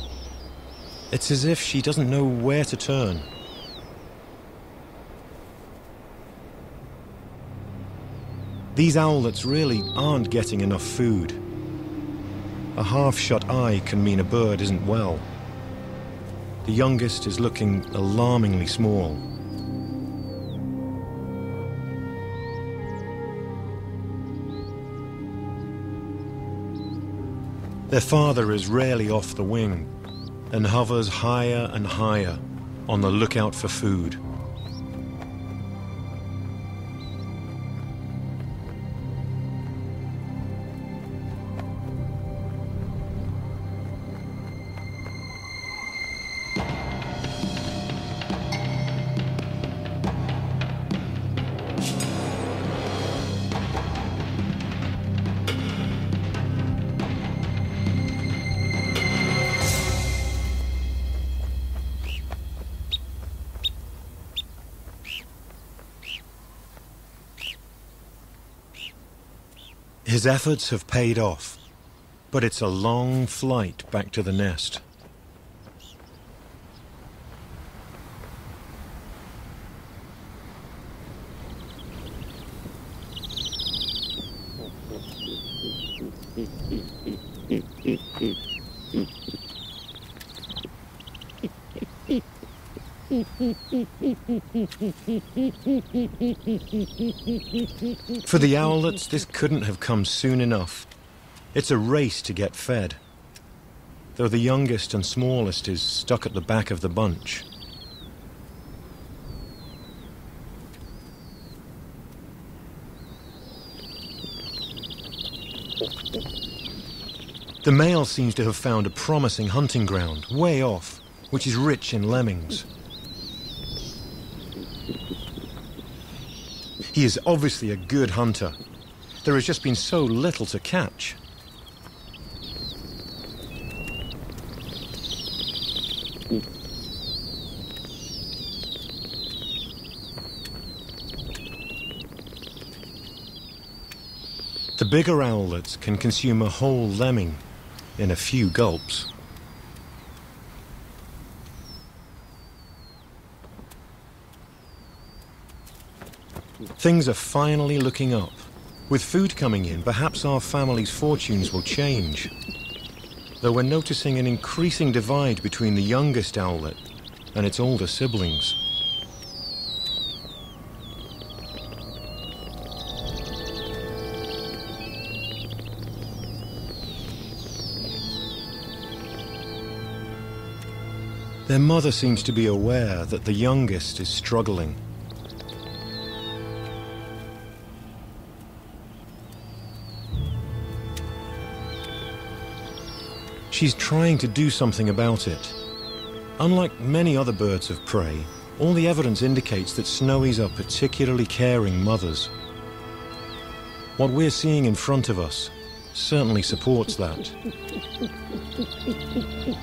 It's as if she doesn't know where to turn. These owlets really aren't getting enough food. A half-shut eye can mean a bird isn't well. The youngest is looking alarmingly small. Their father is rarely off the wing and hovers higher and higher on the lookout for food. His efforts have paid off, but it's a long flight back to the nest. For the owlets, this couldn't have come soon enough. It's a race to get fed. Though the youngest and smallest is stuck at the back of the bunch. The male seems to have found a promising hunting ground, way off, which is rich in lemmings. He is obviously a good hunter. There has just been so little to catch. The bigger owlets can consume a whole lemming in a few gulps. Things are finally looking up. With food coming in, perhaps our family's fortunes will change. Though we're noticing an increasing divide between the youngest owlet and its older siblings. Their mother seems to be aware that the youngest is struggling. She's trying to do something about it. Unlike many other birds of prey, all the evidence indicates that snowies are particularly caring mothers. What we're seeing in front of us certainly supports that.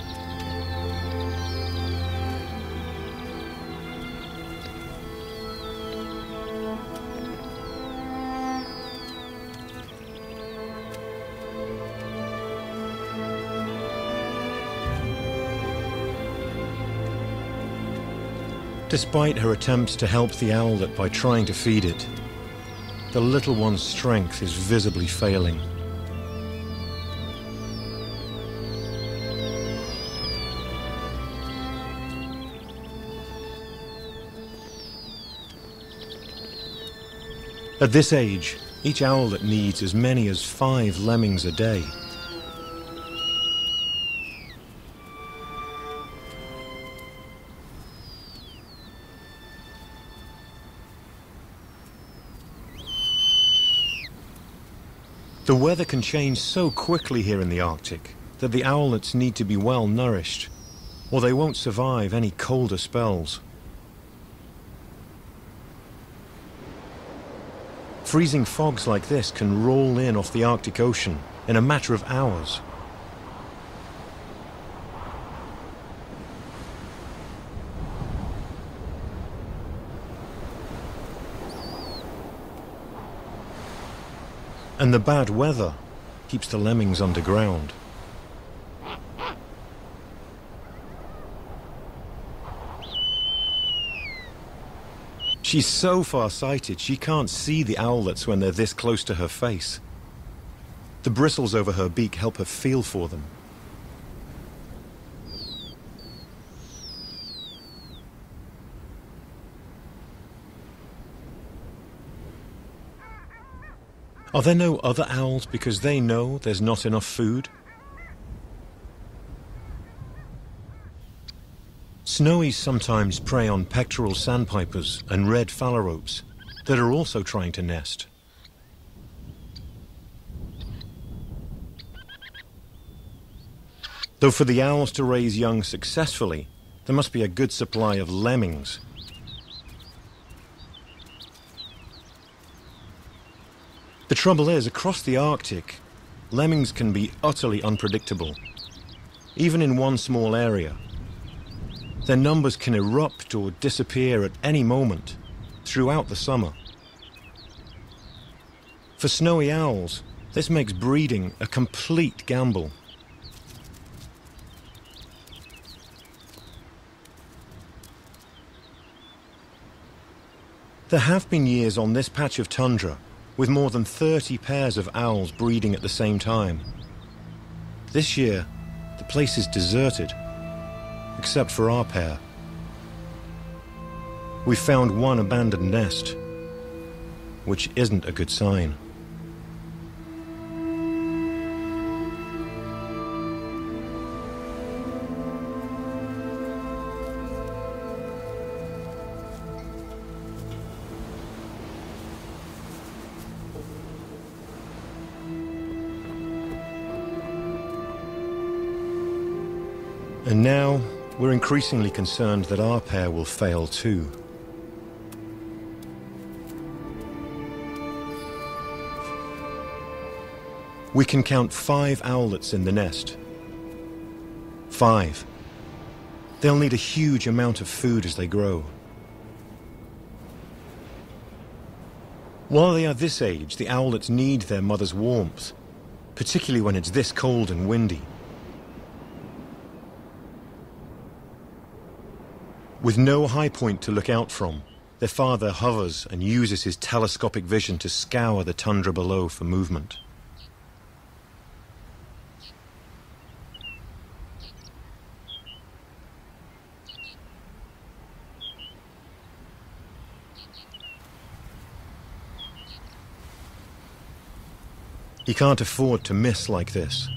[LAUGHS] Despite her attempts to help the owlet by trying to feed it, the little one's strength is visibly failing. At this age, each owlet needs as many as five lemmings a day. The weather can change so quickly here in the Arctic that the owlets need to be well nourished, or they won't survive any colder spells. Freezing fogs like this can roll in off the Arctic Ocean in a matter of hours. And the bad weather keeps the lemmings underground. She's so far-sighted she can't see the owlets when they're this close to her face. The bristles over her beak help her feel for them. Are there no other owls because they know there's not enough food? Snowies sometimes prey on pectoral sandpipers and red phalaropes that are also trying to nest. Though for the owls to raise young successfully, there must be a good supply of lemmings The trouble is, across the Arctic, lemmings can be utterly unpredictable, even in one small area. Their numbers can erupt or disappear at any moment throughout the summer. For snowy owls, this makes breeding a complete gamble. There have been years on this patch of tundra with more than 30 pairs of owls breeding at the same time. This year, the place is deserted, except for our pair. We found one abandoned nest, which isn't a good sign. Now, we're increasingly concerned that our pair will fail too. We can count five owlets in the nest. Five. They'll need a huge amount of food as they grow. While they are this age, the owlets need their mother's warmth, particularly when it's this cold and windy. With no high point to look out from, their father hovers and uses his telescopic vision to scour the tundra below for movement. He can't afford to miss like this.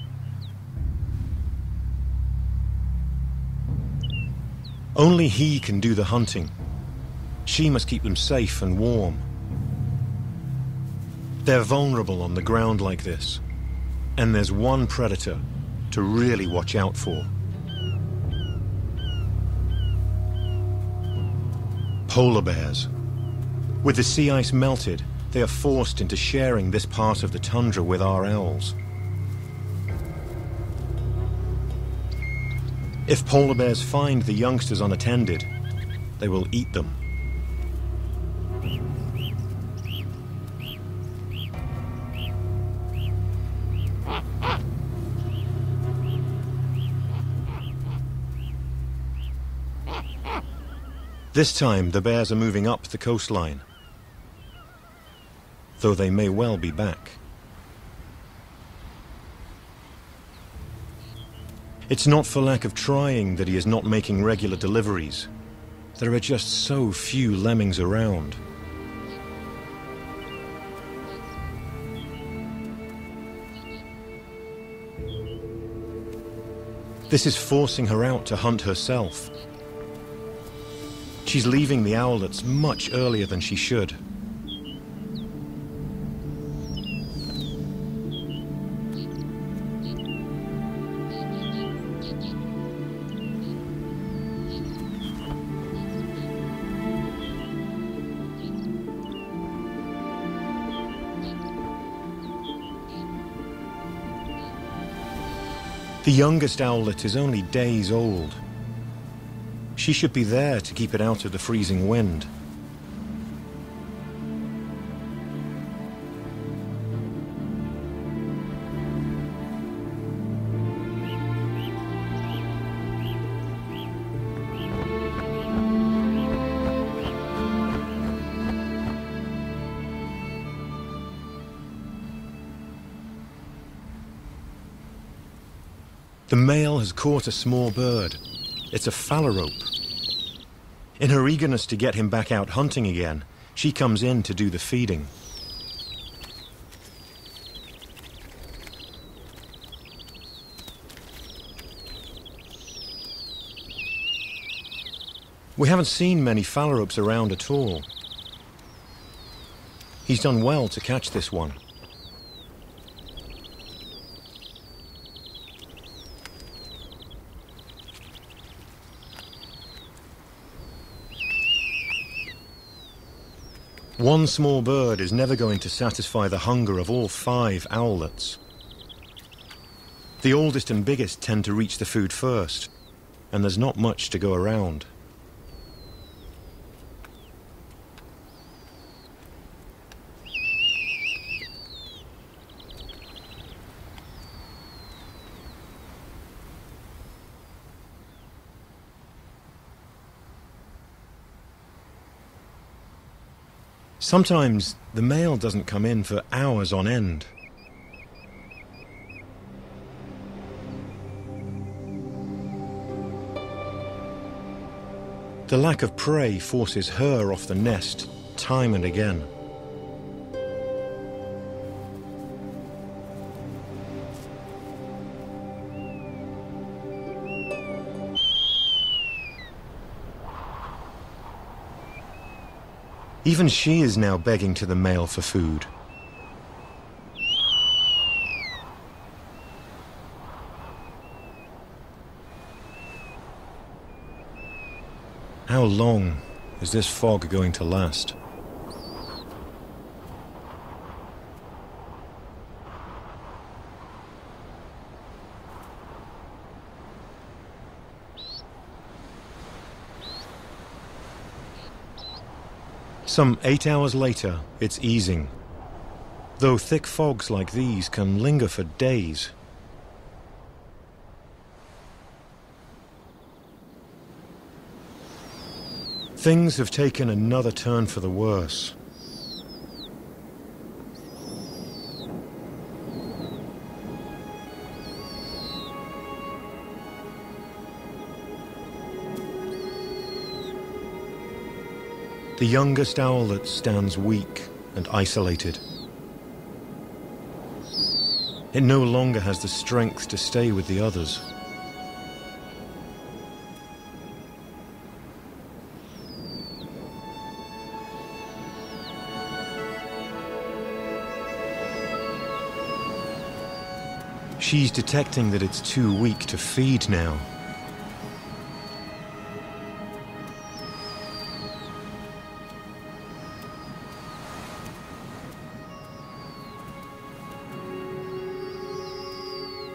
Only he can do the hunting. She must keep them safe and warm. They're vulnerable on the ground like this. And there's one predator to really watch out for. Polar bears. With the sea ice melted, they are forced into sharing this part of the tundra with our owls. If polar bears find the youngsters unattended, they will eat them. This time, the bears are moving up the coastline, though they may well be back. It's not for lack of trying that he is not making regular deliveries. There are just so few lemmings around. This is forcing her out to hunt herself. She's leaving the owlets much earlier than she should. The youngest owlet is only days old. She should be there to keep it out of the freezing wind. The male has caught a small bird. It's a phalarope. In her eagerness to get him back out hunting again, she comes in to do the feeding. We haven't seen many phalaropes around at all. He's done well to catch this one. One small bird is never going to satisfy the hunger of all five owlets. The oldest and biggest tend to reach the food first, and there's not much to go around. Sometimes the male doesn't come in for hours on end. The lack of prey forces her off the nest time and again. Even she is now begging to the male for food. How long is this fog going to last? Some eight hours later, it's easing. Though thick fogs like these can linger for days. Things have taken another turn for the worse. The youngest owlet stands weak and isolated. It no longer has the strength to stay with the others. She's detecting that it's too weak to feed now.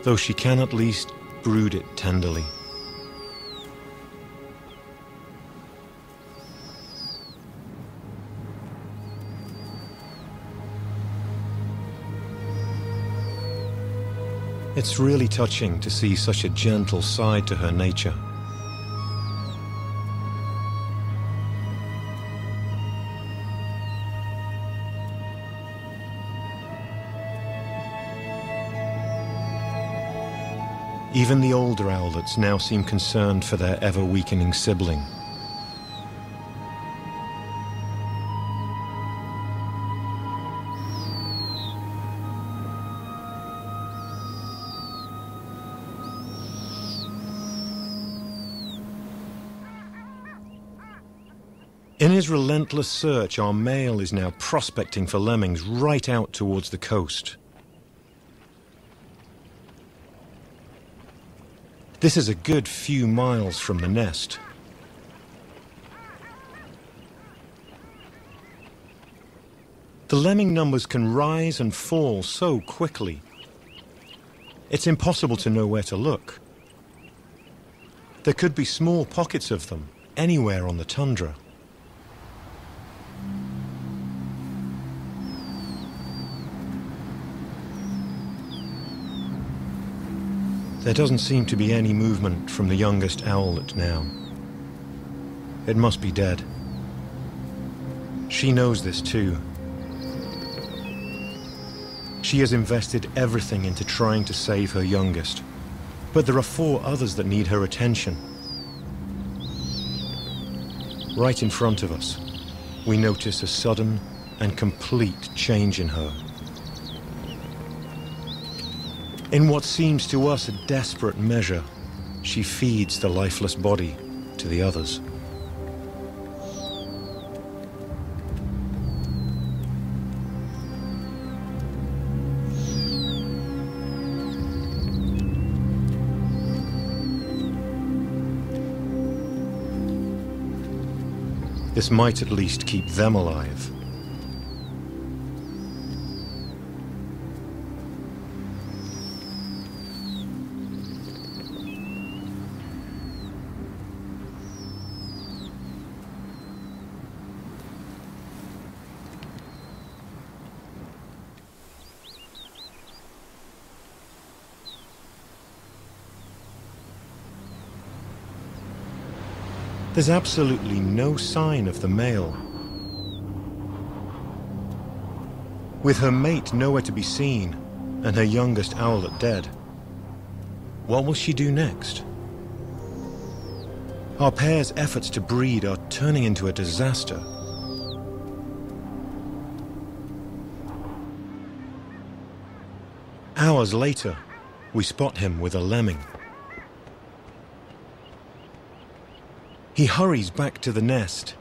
Though she can at least brood it tenderly. It's really touching to see such a gentle side to her nature. Even the older owlets now seem concerned for their ever-weakening sibling. In his relentless search, our male is now prospecting for lemmings right out towards the coast. This is a good few miles from the nest. The lemming numbers can rise and fall so quickly. It's impossible to know where to look. There could be small pockets of them anywhere on the tundra. There doesn't seem to be any movement from the youngest owlet now. It must be dead. She knows this too. She has invested everything into trying to save her youngest. But there are four others that need her attention. Right in front of us, we notice a sudden and complete change in her. In what seems to us a desperate measure, she feeds the lifeless body to the others. This might at least keep them alive. There's absolutely no sign of the male. With her mate nowhere to be seen, and her youngest owlet dead, what will she do next? Our pair's efforts to breed are turning into a disaster. Hours later, we spot him with a lemming. He hurries back to the nest.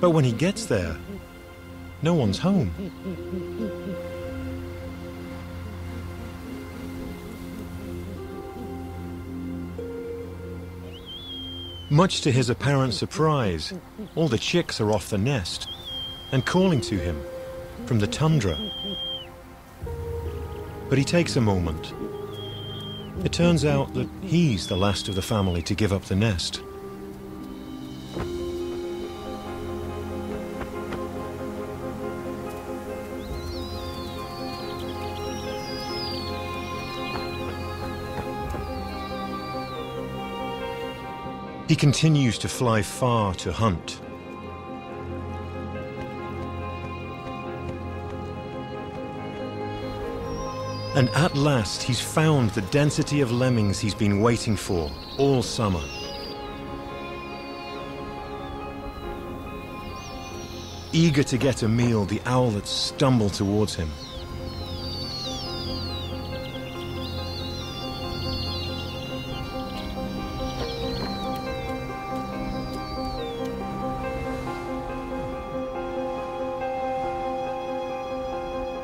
But when he gets there, no one's home. Much to his apparent surprise, all the chicks are off the nest and calling to him from the tundra. But he takes a moment. It turns out that he's the last of the family to give up the nest. He continues to fly far to hunt. And at last he's found the density of lemmings he's been waiting for all summer. Eager to get a meal, the owlets stumble towards him.